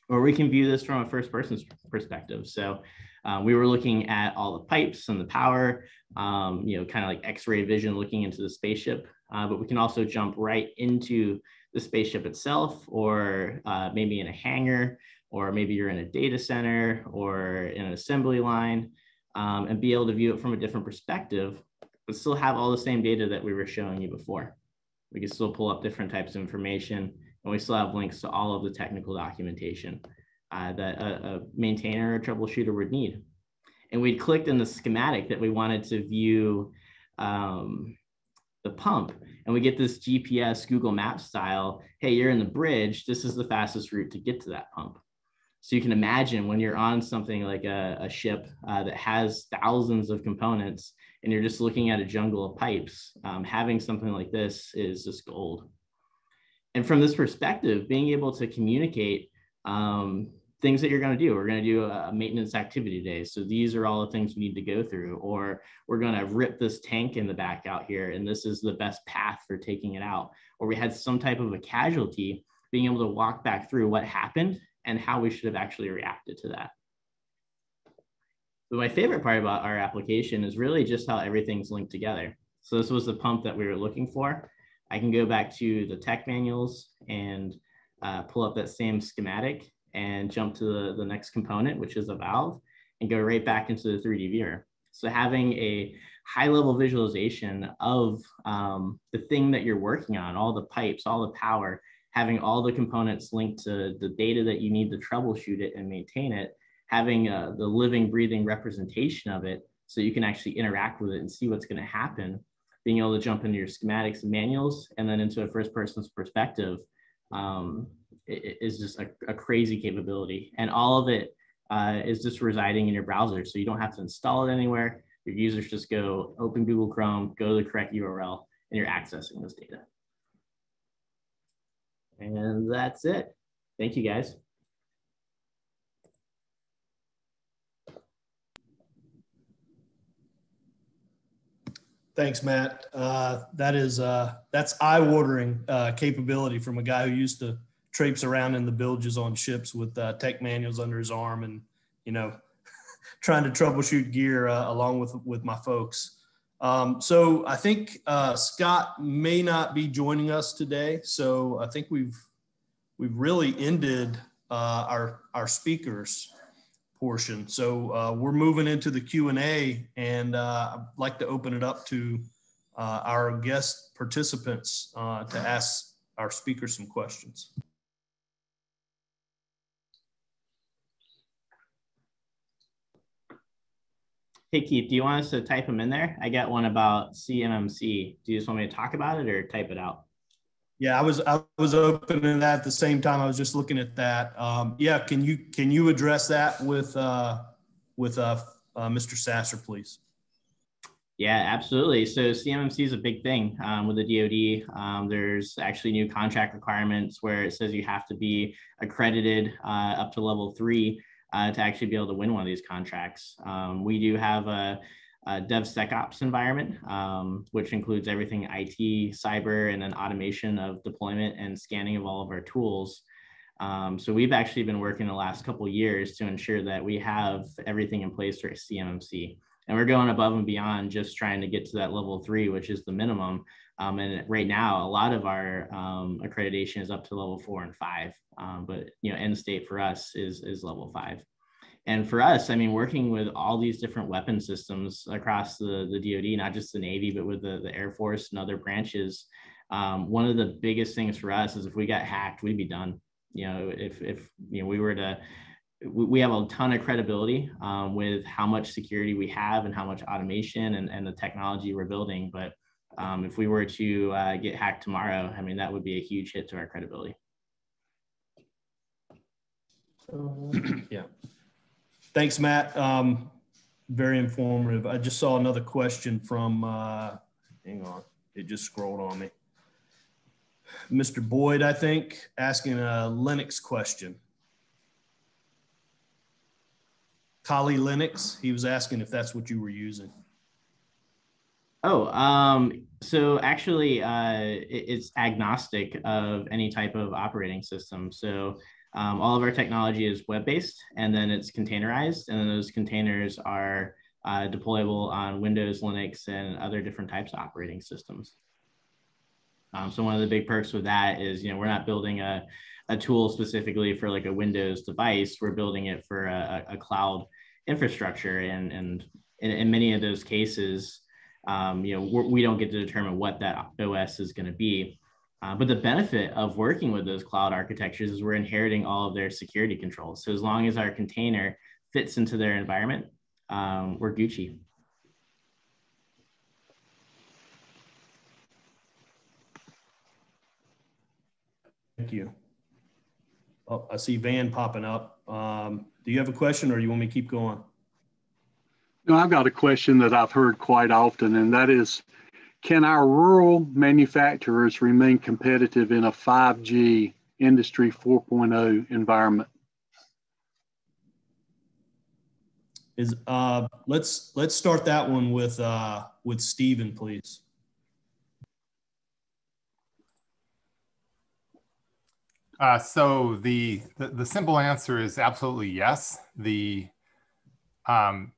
S7: where we can view this from a first person perspective. So uh, we were looking at all the pipes and the power, um, you know, kind of like x-ray vision looking into the spaceship, uh, but we can also jump right into the spaceship itself or uh, maybe in a hangar or maybe you're in a data center or in an assembly line um, and be able to view it from a different perspective, but still have all the same data that we were showing you before. We can still pull up different types of information and we still have links to all of the technical documentation uh, that a, a maintainer or troubleshooter would need. And we clicked in the schematic that we wanted to view um, the pump and we get this GPS Google Maps style, hey, you're in the bridge, this is the fastest route to get to that pump. So you can imagine when you're on something like a, a ship uh, that has thousands of components and you're just looking at a jungle of pipes, um, having something like this is just gold. And from this perspective, being able to communicate um, things that you're going to do. We're going to do a maintenance activity day. So these are all the things we need to go through, or we're going to rip this tank in the back out here, and this is the best path for taking it out. Or we had some type of a casualty, being able to walk back through what happened and how we should have actually reacted to that. But my favorite part about our application is really just how everything's linked together. So this was the pump that we were looking for. I can go back to the tech manuals and uh, pull up that same schematic and jump to the, the next component, which is a valve, and go right back into the 3D viewer. So having a high level visualization of um, the thing that you're working on, all the pipes, all the power, having all the components linked to the data that you need to troubleshoot it and maintain it, having uh, the living, breathing representation of it so you can actually interact with it and see what's going to happen, being able to jump into your schematics and manuals and then into a first person's perspective um, is just a, a, crazy capability. And all of it uh, is just residing in your browser. So you don't have to install it anywhere. Your users just go open Google Chrome, go to the correct URL, and you're accessing this data. And that's it. Thank you guys.
S3: Thanks, Matt. Uh, that is uh, that's eye-watering uh, capability from a guy who used to traipse around in the bilges on ships with uh, tech manuals under his arm, and you know, trying to troubleshoot gear uh, along with with my folks. Um, so I think uh, Scott may not be joining us today. So I think we've we've really ended uh, our our speakers portion. So uh, we're moving into the Q and A, and uh, I'd like to open it up to uh, our guest participants uh, to ask our speakers some questions.
S7: Hey Keith, do you want us to type them in there? I got one about CMMC. Do you just want me to talk about it or type it out?
S3: Yeah, I was I was opening that at the same time. I was just looking at that. Um, yeah, can you can you address that with uh, with uh, uh, Mr. Sasser, please?
S7: Yeah, absolutely. So CMMC is a big thing um, with the DoD. Um, there's actually new contract requirements where it says you have to be accredited uh, up to level three uh, to actually be able to win one of these contracts. Um, we do have a, a DevSecOps environment, um, which includes everything IT, cyber, and then automation of deployment and scanning of all of our tools. Um, so we've actually been working the last couple years to ensure that we have everything in place for CMMC. And we're going above and beyond just trying to get to that level three, which is the minimum. Um, and right now, a lot of our um, accreditation is up to level four and five. Um, but you know, end state for us is is level five. And for us, I mean, working with all these different weapon systems across the, the DoD, not just the Navy, but with the, the Air Force and other branches, um, one of the biggest things for us is if we got hacked, we'd be done. You know, if if you know we were to we have a ton of credibility um, with how much security we have and how much automation and, and the technology we're building. But um, if we were to uh, get hacked tomorrow, I mean, that would be a huge hit to our credibility.
S3: yeah. Thanks, Matt. Um, very informative. I just saw another question from, uh, hang on, it just scrolled on me. Mr. Boyd, I think, asking a Linux question. Kali Linux, he was asking if that's what you were using.
S7: Oh, um, so actually, uh, it, it's agnostic of any type of operating system. So um, all of our technology is web-based, and then it's containerized, and then those containers are uh, deployable on Windows, Linux, and other different types of operating systems. Um, so one of the big perks with that is, you know, we're not building a, a tool specifically for like a Windows device. We're building it for a, a cloud infrastructure, and and in, in many of those cases, um, you know, we're, we do not get to determine what that OS is going to be. Uh, but the benefit of working with those cloud architectures is we're inheriting all of their security controls. So as long as our container fits into their environment, um, we're Gucci.
S3: Thank you. Oh, I see Van popping up. Um, do you have a question or do you want me to keep going?
S1: No, I've got a question that I've heard quite often, and that is, can our rural manufacturers remain competitive in a 5G industry 4.0 environment?
S3: Is uh, let's let's start that one with uh, with Stephen, please.
S5: Uh, so the, the, the simple answer is absolutely yes. The um,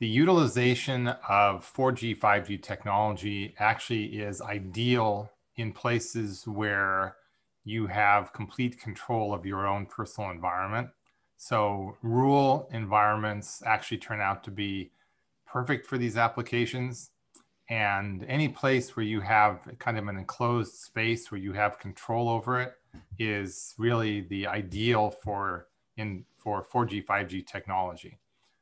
S5: the utilization of 4G, 5G technology actually is ideal in places where you have complete control of your own personal environment. So rural environments actually turn out to be perfect for these applications. And any place where you have kind of an enclosed space where you have control over it is really the ideal for in for 4G, 5G technology.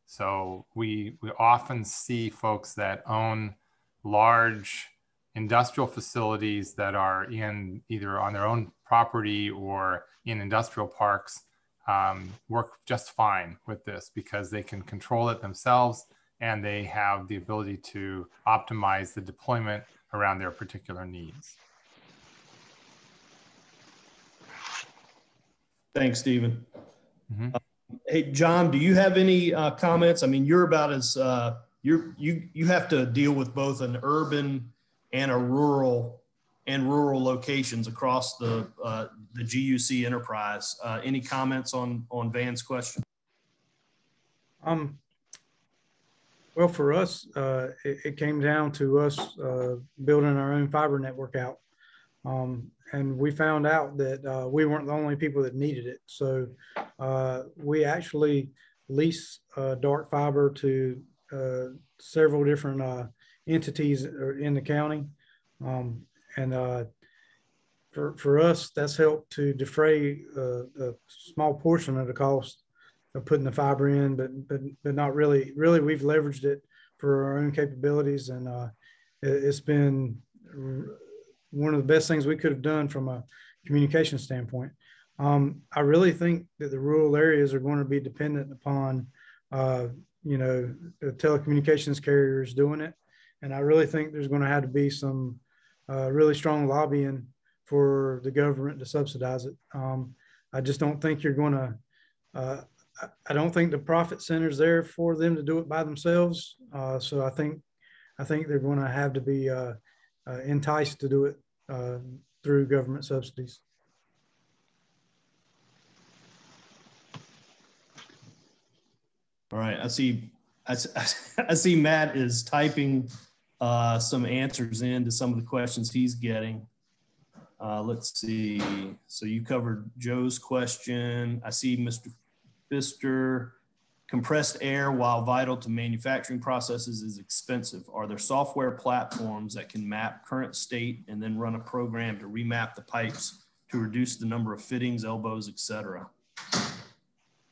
S5: So we we often see folks that own large industrial facilities that are in either on their own property or in industrial parks um, work just fine with this because they can control it themselves and they have the ability to optimize the deployment around their particular needs.
S3: Thanks, Stephen. Mm-hmm. Uh, hey, John, do you have any uh, comments? I mean, you're about as uh, you're you you have to deal with both an urban and a rural and rural locations across the uh, the GUC enterprise. Uh, any comments on on Van's question?
S6: Um, well, for us, uh, it, it, came down to us uh, building our own fiber network out. Um, and we found out that uh, we weren't the only people that needed it. So uh, we actually lease uh, dark fiber to uh, several different uh, entities in the county. Um, and for, for us, that's helped to defray uh, a small portion of the cost of putting the fiber in, but but but not really. Really, we've leveraged it for our own capabilities, and uh, it, has been one of the best things we could have done from a communication standpoint. Um, I really think that the rural areas are going to be dependent upon, uh, you know, the telecommunications carriers doing it, and I really think there's going to have to be some uh, really strong lobbying for the government to subsidize it. Um, I just don't think you're going to. Uh, I don't think the profit center is there for them to do it by themselves. Uh, so I think I think they're going to have to be uh, uh, enticed to do it uh, through government subsidies.
S3: All right, I see. I, I see Matt is typing uh, some answers into some of the questions he's getting. Uh, let's see. So you covered Joe's question. I see Mr. Pfister. Compressed air, while vital to manufacturing processes, is expensive. Are there software platforms that can map current state and then run a program to remap the pipes to reduce the number of fittings, elbows, etc.?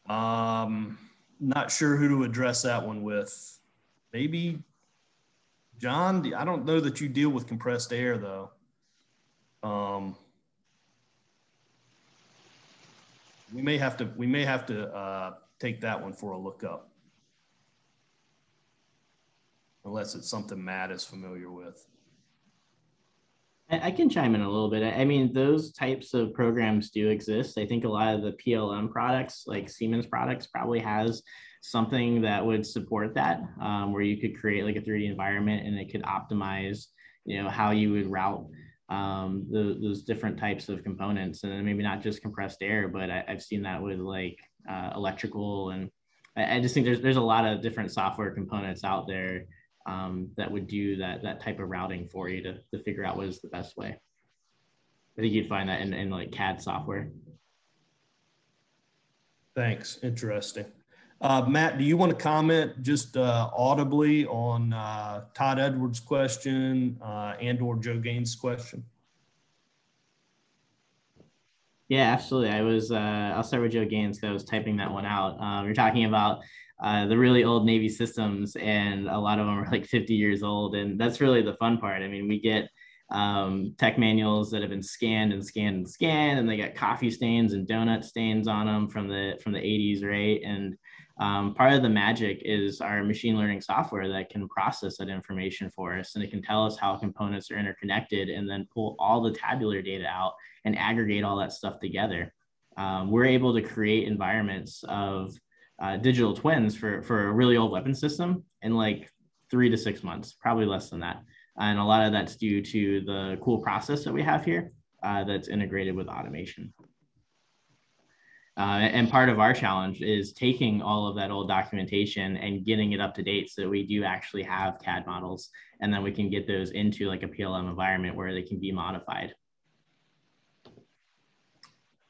S3: Um, not sure who to address that one with. Maybe John. I don't know that you deal with compressed air though. Um, we may have to we may have to uh, take that one for a look up, unless it's something Matt is familiar with.
S7: I can chime in a little bit. I mean, those types of programs do exist. I think a lot of the PLM products, like Siemens products, probably has something that would support that, um, where you could create like a 3D environment and it could optimize, you know, how you would route um, the, those different types of components, and maybe not just compressed air, but I, have seen that with like uh, electrical, and I, I, just think there's there's a lot of different software components out there um, that would do that that type of routing for you to to figure out what is the best way. I think you'd find that in, in like CAD software.
S3: Thanks. Interesting. Uh, Matt, do you want to comment just uh, audibly on uh, Todd Edwards' question uh, and or Joe Gaines' question?
S7: Yeah, absolutely. I was, uh, I'll start with Joe Gaines because I was typing that one out. Um, you're talking about uh, the really old Navy systems, and a lot of them are like 50 years old. And that's really the fun part. I mean, we get um, tech manuals that have been scanned and scanned and scanned, and they got coffee stains and donut stains on them from the from the 80s, right? And um, part of the magic is our machine learning software that can process that information for us and it can tell us how components are interconnected and then pull all the tabular data out and aggregate all that stuff together. Um, we're able to create environments of uh, digital twins for, for a really old weapon system in like three to six months, probably less than that. And a lot of that's due to the cool process that we have here uh, that's integrated with automation. Uh, and part of our challenge is taking all of that old documentation and getting it up to date so that we do actually have CAD models and then we can get those into like a PLM environment where they can be modified.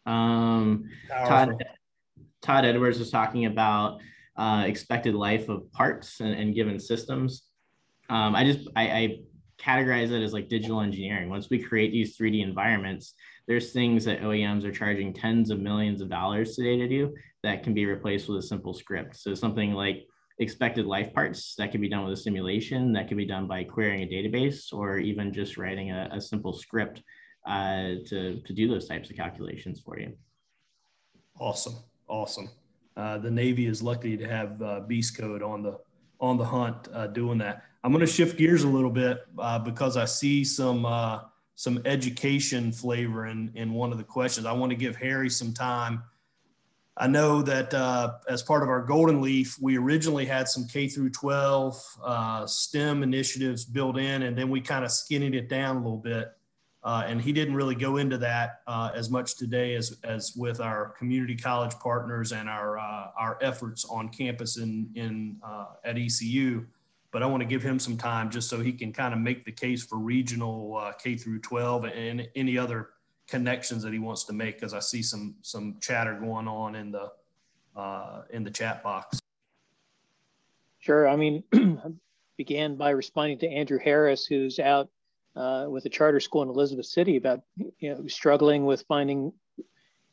S7: Um, Todd, Todd Edwards was talking about uh, expected life of parts and, and given systems. Um, I just, I, I categorize it as like digital engineering. Once we create these 3D environments, there's things that OEMs are charging tens of millions of dollars today to do that can be replaced with a simple script. So something like expected life parts that can be done with a simulation, that can be done by querying a database, or even just writing a, a simple script uh, to, to do those types of calculations for you.
S3: Awesome, awesome. Uh, the Navy is lucky to have uh, Beast Code on the on the hunt uh, doing that. I'm going to shift gears a little bit uh, because I see some uh, some education flavor in, in one of the questions. I want to give Harry some time. I know that uh, as part of our Golden Leaf, we originally had some K through 12 uh, STEM initiatives built in, and then we kind of skinnied it down a little bit. Uh, and he didn't really go into that uh, as much today as, as with our community college partners and our, uh, our efforts on campus in, in, at ECU but I want to give him some time just so he can kind of make the case for regional uh, K through 12 and any other connections that he wants to make because I see some some chatter going on in the uh, in the chat box.
S4: Sure. I mean, began by responding to Andrew Harris, who's out uh, with a charter school in Elizabeth City about you know struggling with finding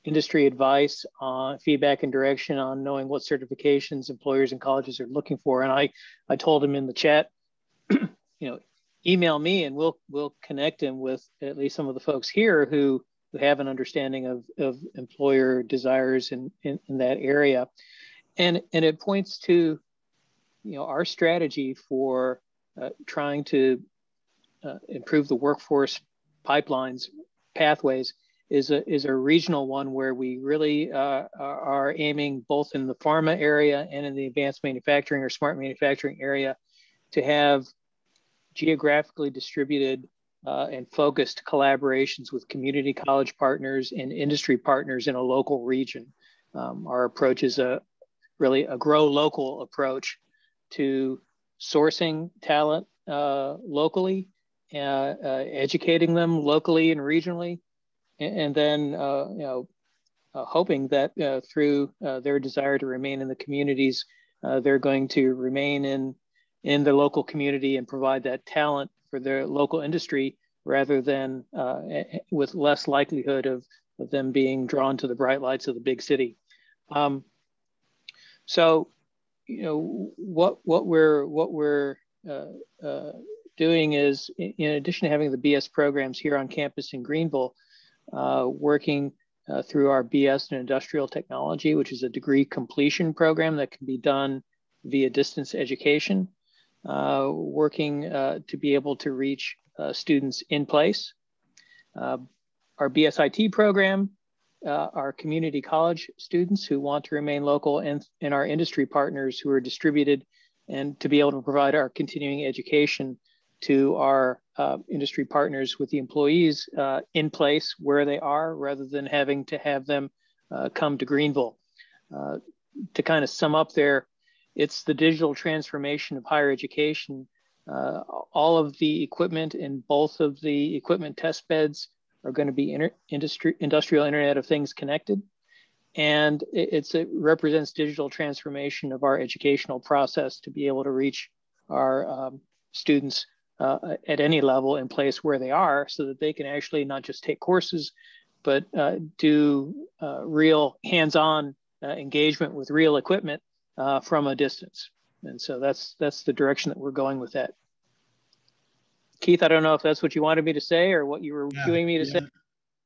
S4: industry advice on feedback and direction on knowing what certifications employers and colleges are looking for. And I, I told him in the chat, you know, email me and we'll we'll connect him with at least some of the folks here who, who have an understanding of, of employer desires in, in, in that area. And, and it points to you know our strategy for uh, trying to uh, improve the workforce pipelines pathways is a is a regional one where we really uh, are aiming both in the pharma area and in the advanced manufacturing or smart manufacturing area to have geographically distributed uh, and focused collaborations with community college partners and industry partners in a local region. Um, our approach is a really a grow local approach to sourcing talent uh, locally, uh, uh, educating them locally and regionally, and, then uh, you know uh, hoping that through their desire to remain in the communities, they're going to remain in in the local community and provide that talent for their local industry rather than with less likelihood of, of them being drawn to the bright lights of the big city. Um, so you know what what we're what we're uh, uh, doing is in addition to having the BS programs here on campus in Greenville, uh, working uh, through our BS in industrial technology, which is a degree completion program that can be done via distance education, uh, working uh, to be able to reach students in place. our BSIT program uh, our community college students who want to remain local and, and our industry partners who are distributed and to be able to provide our continuing education to our uh, industry partners with the employees uh, in place where they are rather than having to have them uh, come to Greenville. Uh, to kind of sum up there, it's the digital transformation of higher education. All of the equipment in both of the equipment test beds are going to be inter- industry, industrial Internet of Things connected. And it, it represents digital transformation of our educational process to be able to reach our um, students uh, at any level in place where they are so that they can actually not just take courses, but uh, do uh, real hands-on uh, engagement with real equipment uh, from a distance. And so that's that's the direction that we're going with that. Keith, I don't know if that's what you wanted me to say or what you were yeah, doing me to yeah. say.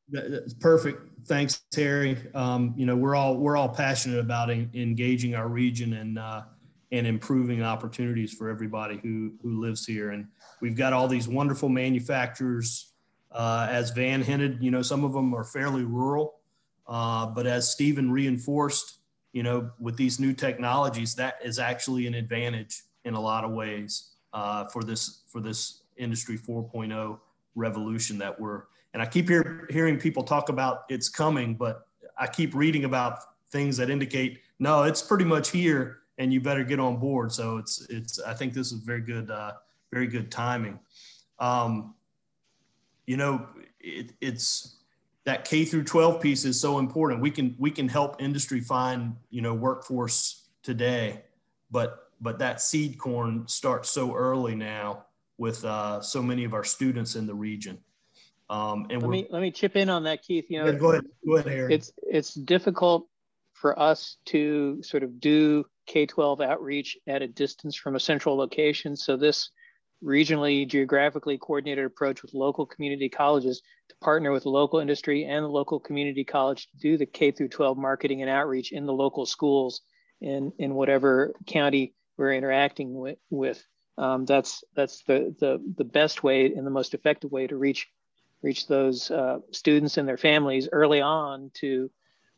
S3: That's perfect. Thanks, Terry. Um, you know, we're all we're all passionate about in, engaging our region and uh, and improving opportunities for everybody who who lives here. And we've got all these wonderful manufacturers. Uh, as Van hinted, you know, some of them are fairly rural, uh, but as Stephen reinforced, you know, with these new technologies, that is actually an advantage in a lot of ways uh, for this for this industry 4.0 revolution that we're and i keep hear, hearing people talk about it's coming but i keep reading about things that indicate no it's pretty much here and you better get on board so it's it's i think this is very good uh, very good timing um, you know it, it's that k through 12 piece is so important we can we can help industry find you know workforce today but but that seed corn starts so early now with uh, so many of our students in the region.
S4: Um, and let me let me chip in on that, Keith. You know,
S3: yeah, go ahead, go ahead, Aaron.
S4: It's it's difficult for us to sort of do K-12 outreach at a distance from a central location. So this regionally, geographically coordinated approach with local community colleges to partner with local industry and the local community college to do the K through 12 marketing and outreach in the local schools in in whatever county we're interacting with. with um, that's that's the, the the best way and the most effective way to reach reach those uh, students and their families early on to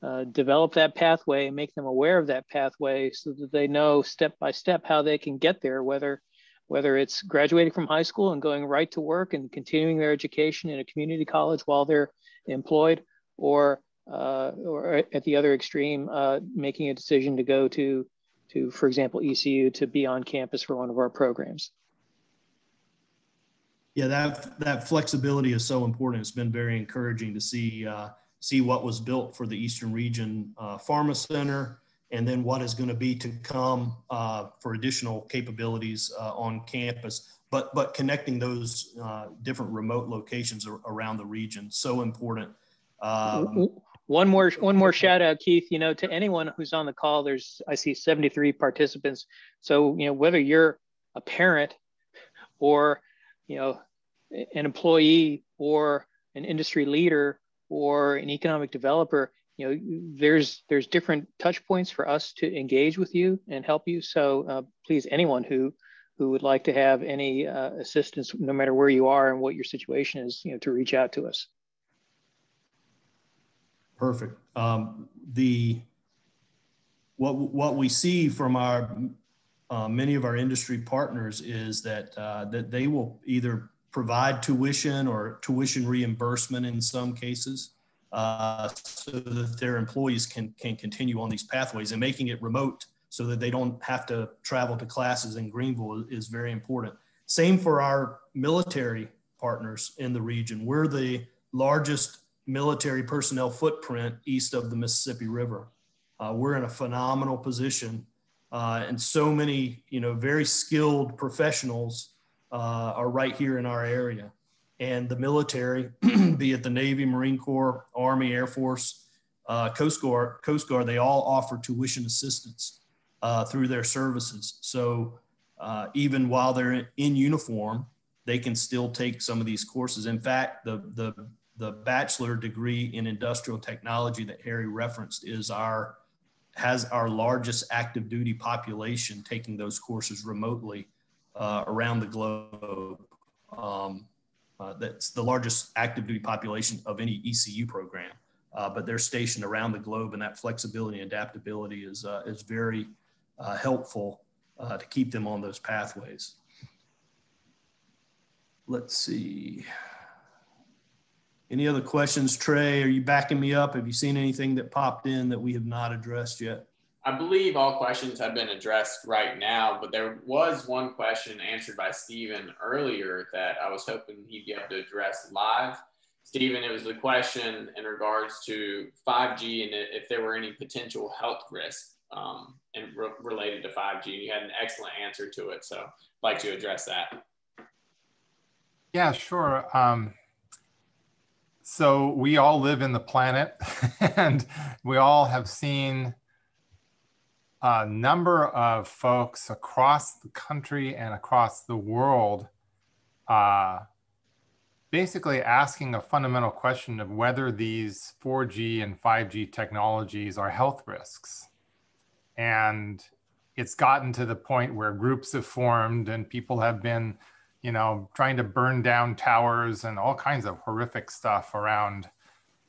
S4: uh, develop that pathway and make them aware of that pathway so that they know step by step how they can get there whether whether it's graduating from high school and going right to work and continuing their education in a community college while they're employed or uh, or at the other extreme uh, making a decision to go to to, for example, ECU to be on campus for one of our programs.
S3: Yeah, that that flexibility is so important. It's been very encouraging to see uh, see what was built for the Eastern Region uh, Pharma Center and then what is going to be to come uh, for additional capabilities uh, on campus. But but connecting those uh, different remote locations around the region so important. Um,
S4: one more one more shout out, Keith. You know, to anyone who's on the call, there's I see 73 participants. So you know whether you're a parent or you know an employee or an industry leader or an economic developer, you know there's there's different touch points for us to engage with you and help you. So uh, please, anyone who who would like to have any uh, assistance, no matter where you are and what your situation is, you know, to reach out to us.
S3: Perfect. Um, the what what we see from our uh, many of our industry partners is that uh, that they will either provide tuition or tuition reimbursement in some cases, uh, so that their employees can can continue on these pathways and making it remote so that they don't have to travel to classes in Greenville is very important. Same for our military partners in the region. We're the largest military personnel footprint east of the Mississippi River. Uh, we're in a phenomenal position, uh, and so many, you know, very skilled professionals uh, are right here in our area. And the military, be it the Navy, Marine Corps, Army, Air Force, uh, Coast Guard, Coast Guard, they all offer tuition assistance uh, through their services. So uh, even while they're in uniform, they can still take some of these courses. In fact, the the the bachelor degree in industrial technology that Harry referenced is our has our largest active duty population taking those courses remotely uh, around the globe. Um, uh, that's the largest active duty population of any ECU program, uh, but they're stationed around the globe, and that flexibility and adaptability is uh, is very uh, helpful to keep them on those pathways. Let's see. Any other questions, Trey? Are you backing me up? Have you seen anything that popped in that we have not addressed yet?
S2: I believe all questions have been addressed right now, but there was one question answered by Stephen earlier that I was hoping he'd be able to address live. Stephen, it was the question in regards to 5G and if there were any potential health risks um, and re- related to 5G. You had an excellent answer to it, so I'd like to address that.
S5: Yeah, sure. Um, so we all live in the planet and we all have seen a number of folks across the country and across the world uh, basically asking a fundamental question of whether these 4G and 5G technologies are health risks. And it's gotten to the point where groups have formed and people have been you know, trying to burn down towers and all kinds of horrific stuff around,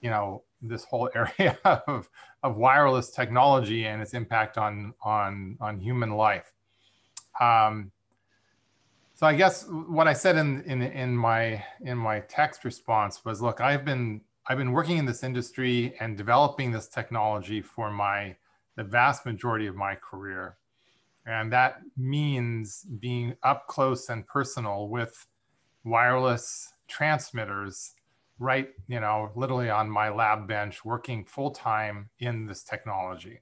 S5: you know, this whole area of, of wireless technology and its impact on, on, on human life. Um, so I guess what I said in, in, in, my, in my text response was, look, I've been, I've been working in this industry and developing this technology for my, the vast majority of my career. And that means being up close and personal with wireless transmitters right, you know, literally on my lab bench, working full time in this technology.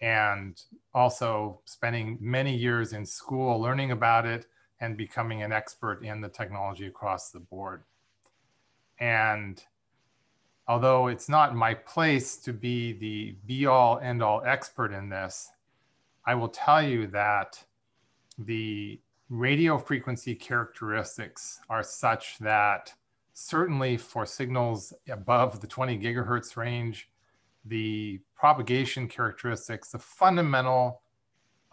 S5: And also spending many years in school learning about it and becoming an expert in the technology across the board. And although it's not my place to be the be all end all expert in this, I will tell you that the radio frequency characteristics are such that certainly for signals above the 20 gigahertz range, the propagation characteristics, the fundamental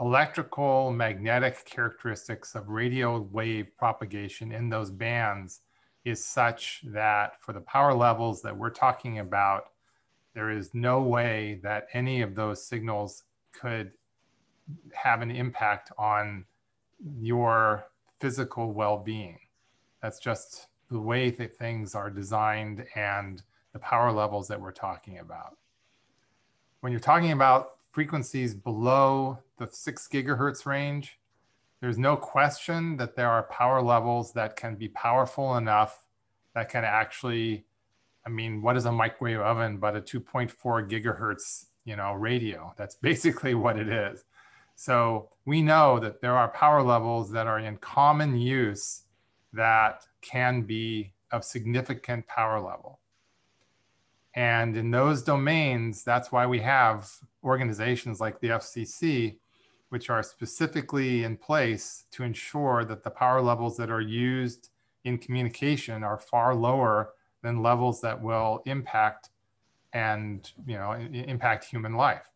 S5: electrical magnetic characteristics of radio wave propagation in those bands is such that for the power levels that we're talking about, there is no way that any of those signals could have an impact on your physical well-being. That's just the way that things are designed and the power levels that we're talking about. When you're talking about frequencies below the six gigahertz range, there's no question that there are power levels that can be powerful enough that can actually, I mean, what is a microwave oven but a 2.4 gigahertz you know, radio. That's basically what it is. So we know that there are power levels that are in common use that can be of significant power level. And in those domains, that's why we have organizations like the FCC, which are specifically in place to ensure that the power levels that are used in communication are far lower than levels that will impact and you know impact human life.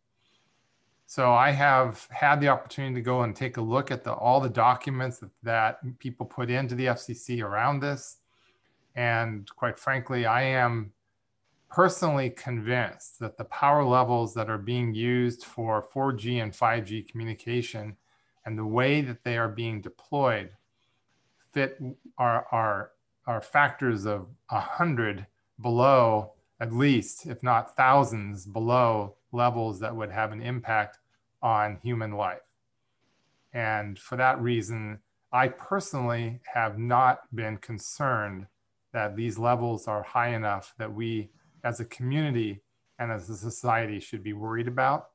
S5: So I have had the opportunity to go and take a look at the, all the documents that, that people put into the FCC around this. And quite frankly, I am personally convinced that the power levels that are being used for 4G and 5G communication and the way that they are being deployed fit are, are, are factors of 100 below, at least, if not thousands below levels that would have an impact on human life. And for that reason, I personally have not been concerned that these levels are high enough that we as a community and as a society should be worried about.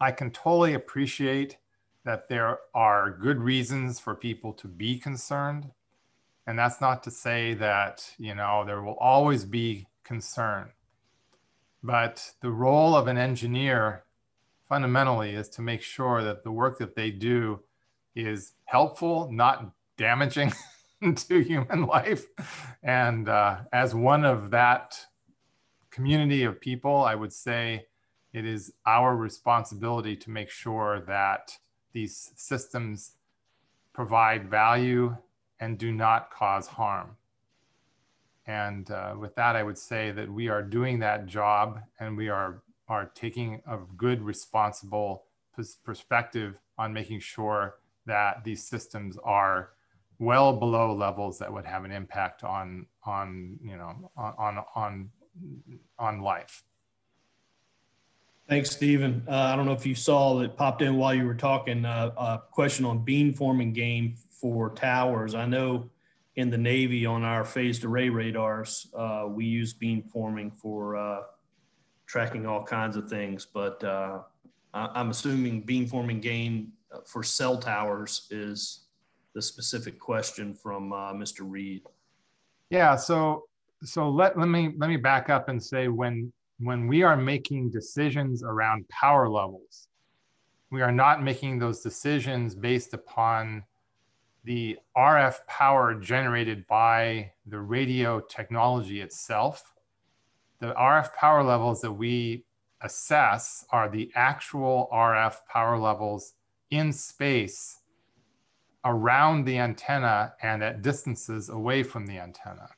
S5: I can totally appreciate that there are good reasons for people to be concerned. And that's not to say that, you know, there will always be concern. But the role of an engineer fundamentally is to make sure that the work that they do is helpful, not damaging to human life. And uh, as one of that community of people, I would say it is our responsibility to make sure that these systems provide value and do not cause harm. And uh, with that, I would say that we are doing that job and we are, are taking a good, responsible perspective on making sure that these systems are well below levels that would have an impact on, on you know, on, on, on life.
S3: Thanks, Stephen. Uh, I don't know if you saw that popped in while you were talking. Uh, a question on beam forming gain for towers. I know in the Navy on our phased array radars, uh, we use beam forming for uh, tracking all kinds of things. But uh, I'm assuming beam forming gain for cell towers is the specific question from uh, Mr. Reed.
S5: Yeah. So so let, let me let me back up and say when when we are making decisions around power levels, we are not making those decisions based upon the RF power generated by the radio technology itself. The RF power levels that we assess are the actual RF power levels in space around the antenna and at distances away from the antenna.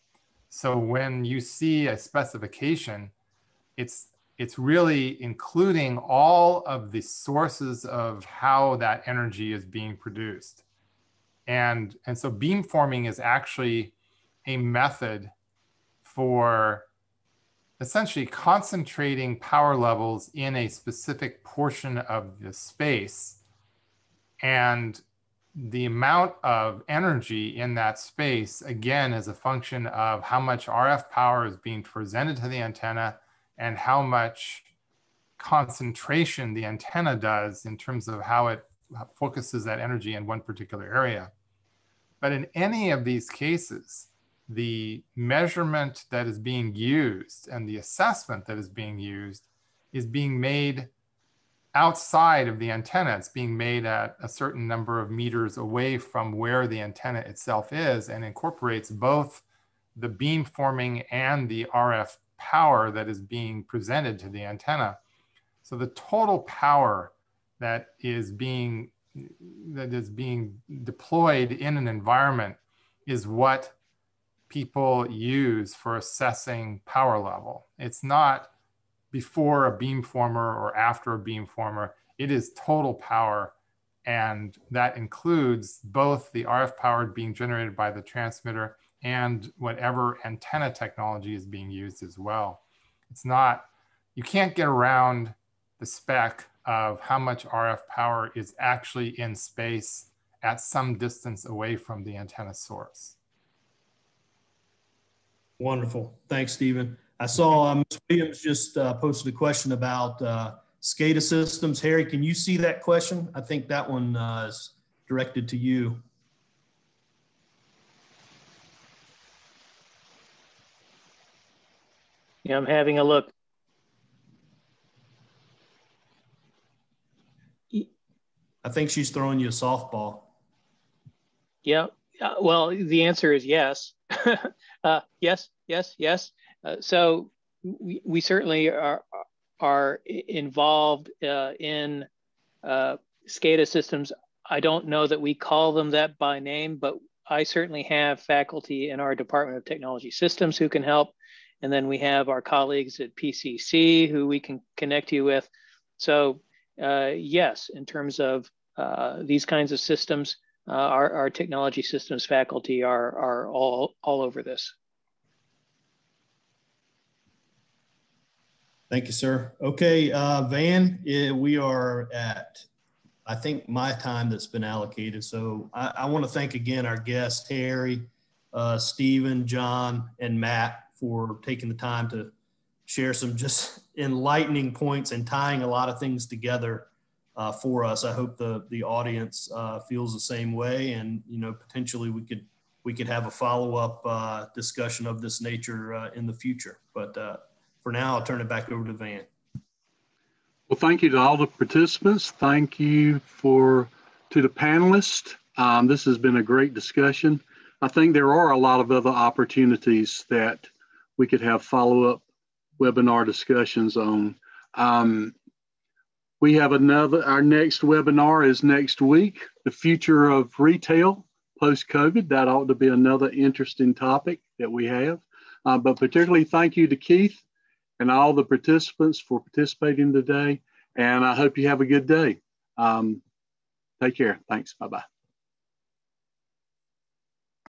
S5: So when you see a specification, it's it's really including all of the sources of how that energy is being produced. And, and so beamforming is actually a method for essentially concentrating power levels in a specific portion of the space. And the amount of energy in that space, again, is a function of how much RF power is being presented to the antenna and how much concentration the antenna does in terms of how it focuses that energy in one particular area. But in any of these cases, the measurement that is being used and the assessment that is being used is being made outside of the antenna. It's being made at a certain number of meters away from where the antenna itself is and incorporates both the beam forming and the RF power that is being presented to the antenna. So the total power that is being that is being deployed in an environment is what people use for assessing power level. It's not before a beamformer or after a beamformer. It is total power. And that includes both the RF power being generated by the transmitter and whatever antenna technology is being used as well. It's not, you can't get around the spec of how much RF power is actually in space at some distance away from the antenna source.
S3: Wonderful. Thanks, Stephen. I saw uh, Ms. Williams just uh, posted a question about uh, SCADA systems. Harry, can you see that question? I think that one uh, is directed to you.
S4: Yeah, I'm having a look.
S3: I think she's throwing you a softball.
S4: Yeah. Uh, well, the answer is yes. uh, yes, yes, yes. Uh, so we, we certainly are are involved uh, in uh, SCADA systems. I don't know that we call them that by name, but I certainly have faculty in our Department of Technology Systems who can help. And then we have our colleagues at PCC who we can connect you with. So uh, yes, in terms of uh, these kinds of systems, uh, our, our technology systems faculty are, are all, all over this.
S3: Thank you, sir. Okay, uh, Van, yeah, we are at, I think, my time that's been allocated. So I, I want to thank again our guests, Harry, uh, Stephen, John, and Matt for taking the time to share some just enlightening points and tying a lot of things together uh, for us. I hope the the audience uh, feels the same way, and you know potentially we could we could have a follow up uh, discussion of this nature uh, in the future. But uh, for now, I'll turn it back over to Van.
S1: Well, thank you to all the participants. Thank you for to the panelists. Um, this has been a great discussion. I think there are a lot of other opportunities that we could have follow up webinar discussions on. Um, we have another, our next webinar is next week, the future of retail post COVID. That ought to be another interesting topic that we have. Uh, but particularly thank you to Keith and all the participants for participating today. And I hope you have a good day. Um, take care. Thanks. Bye bye.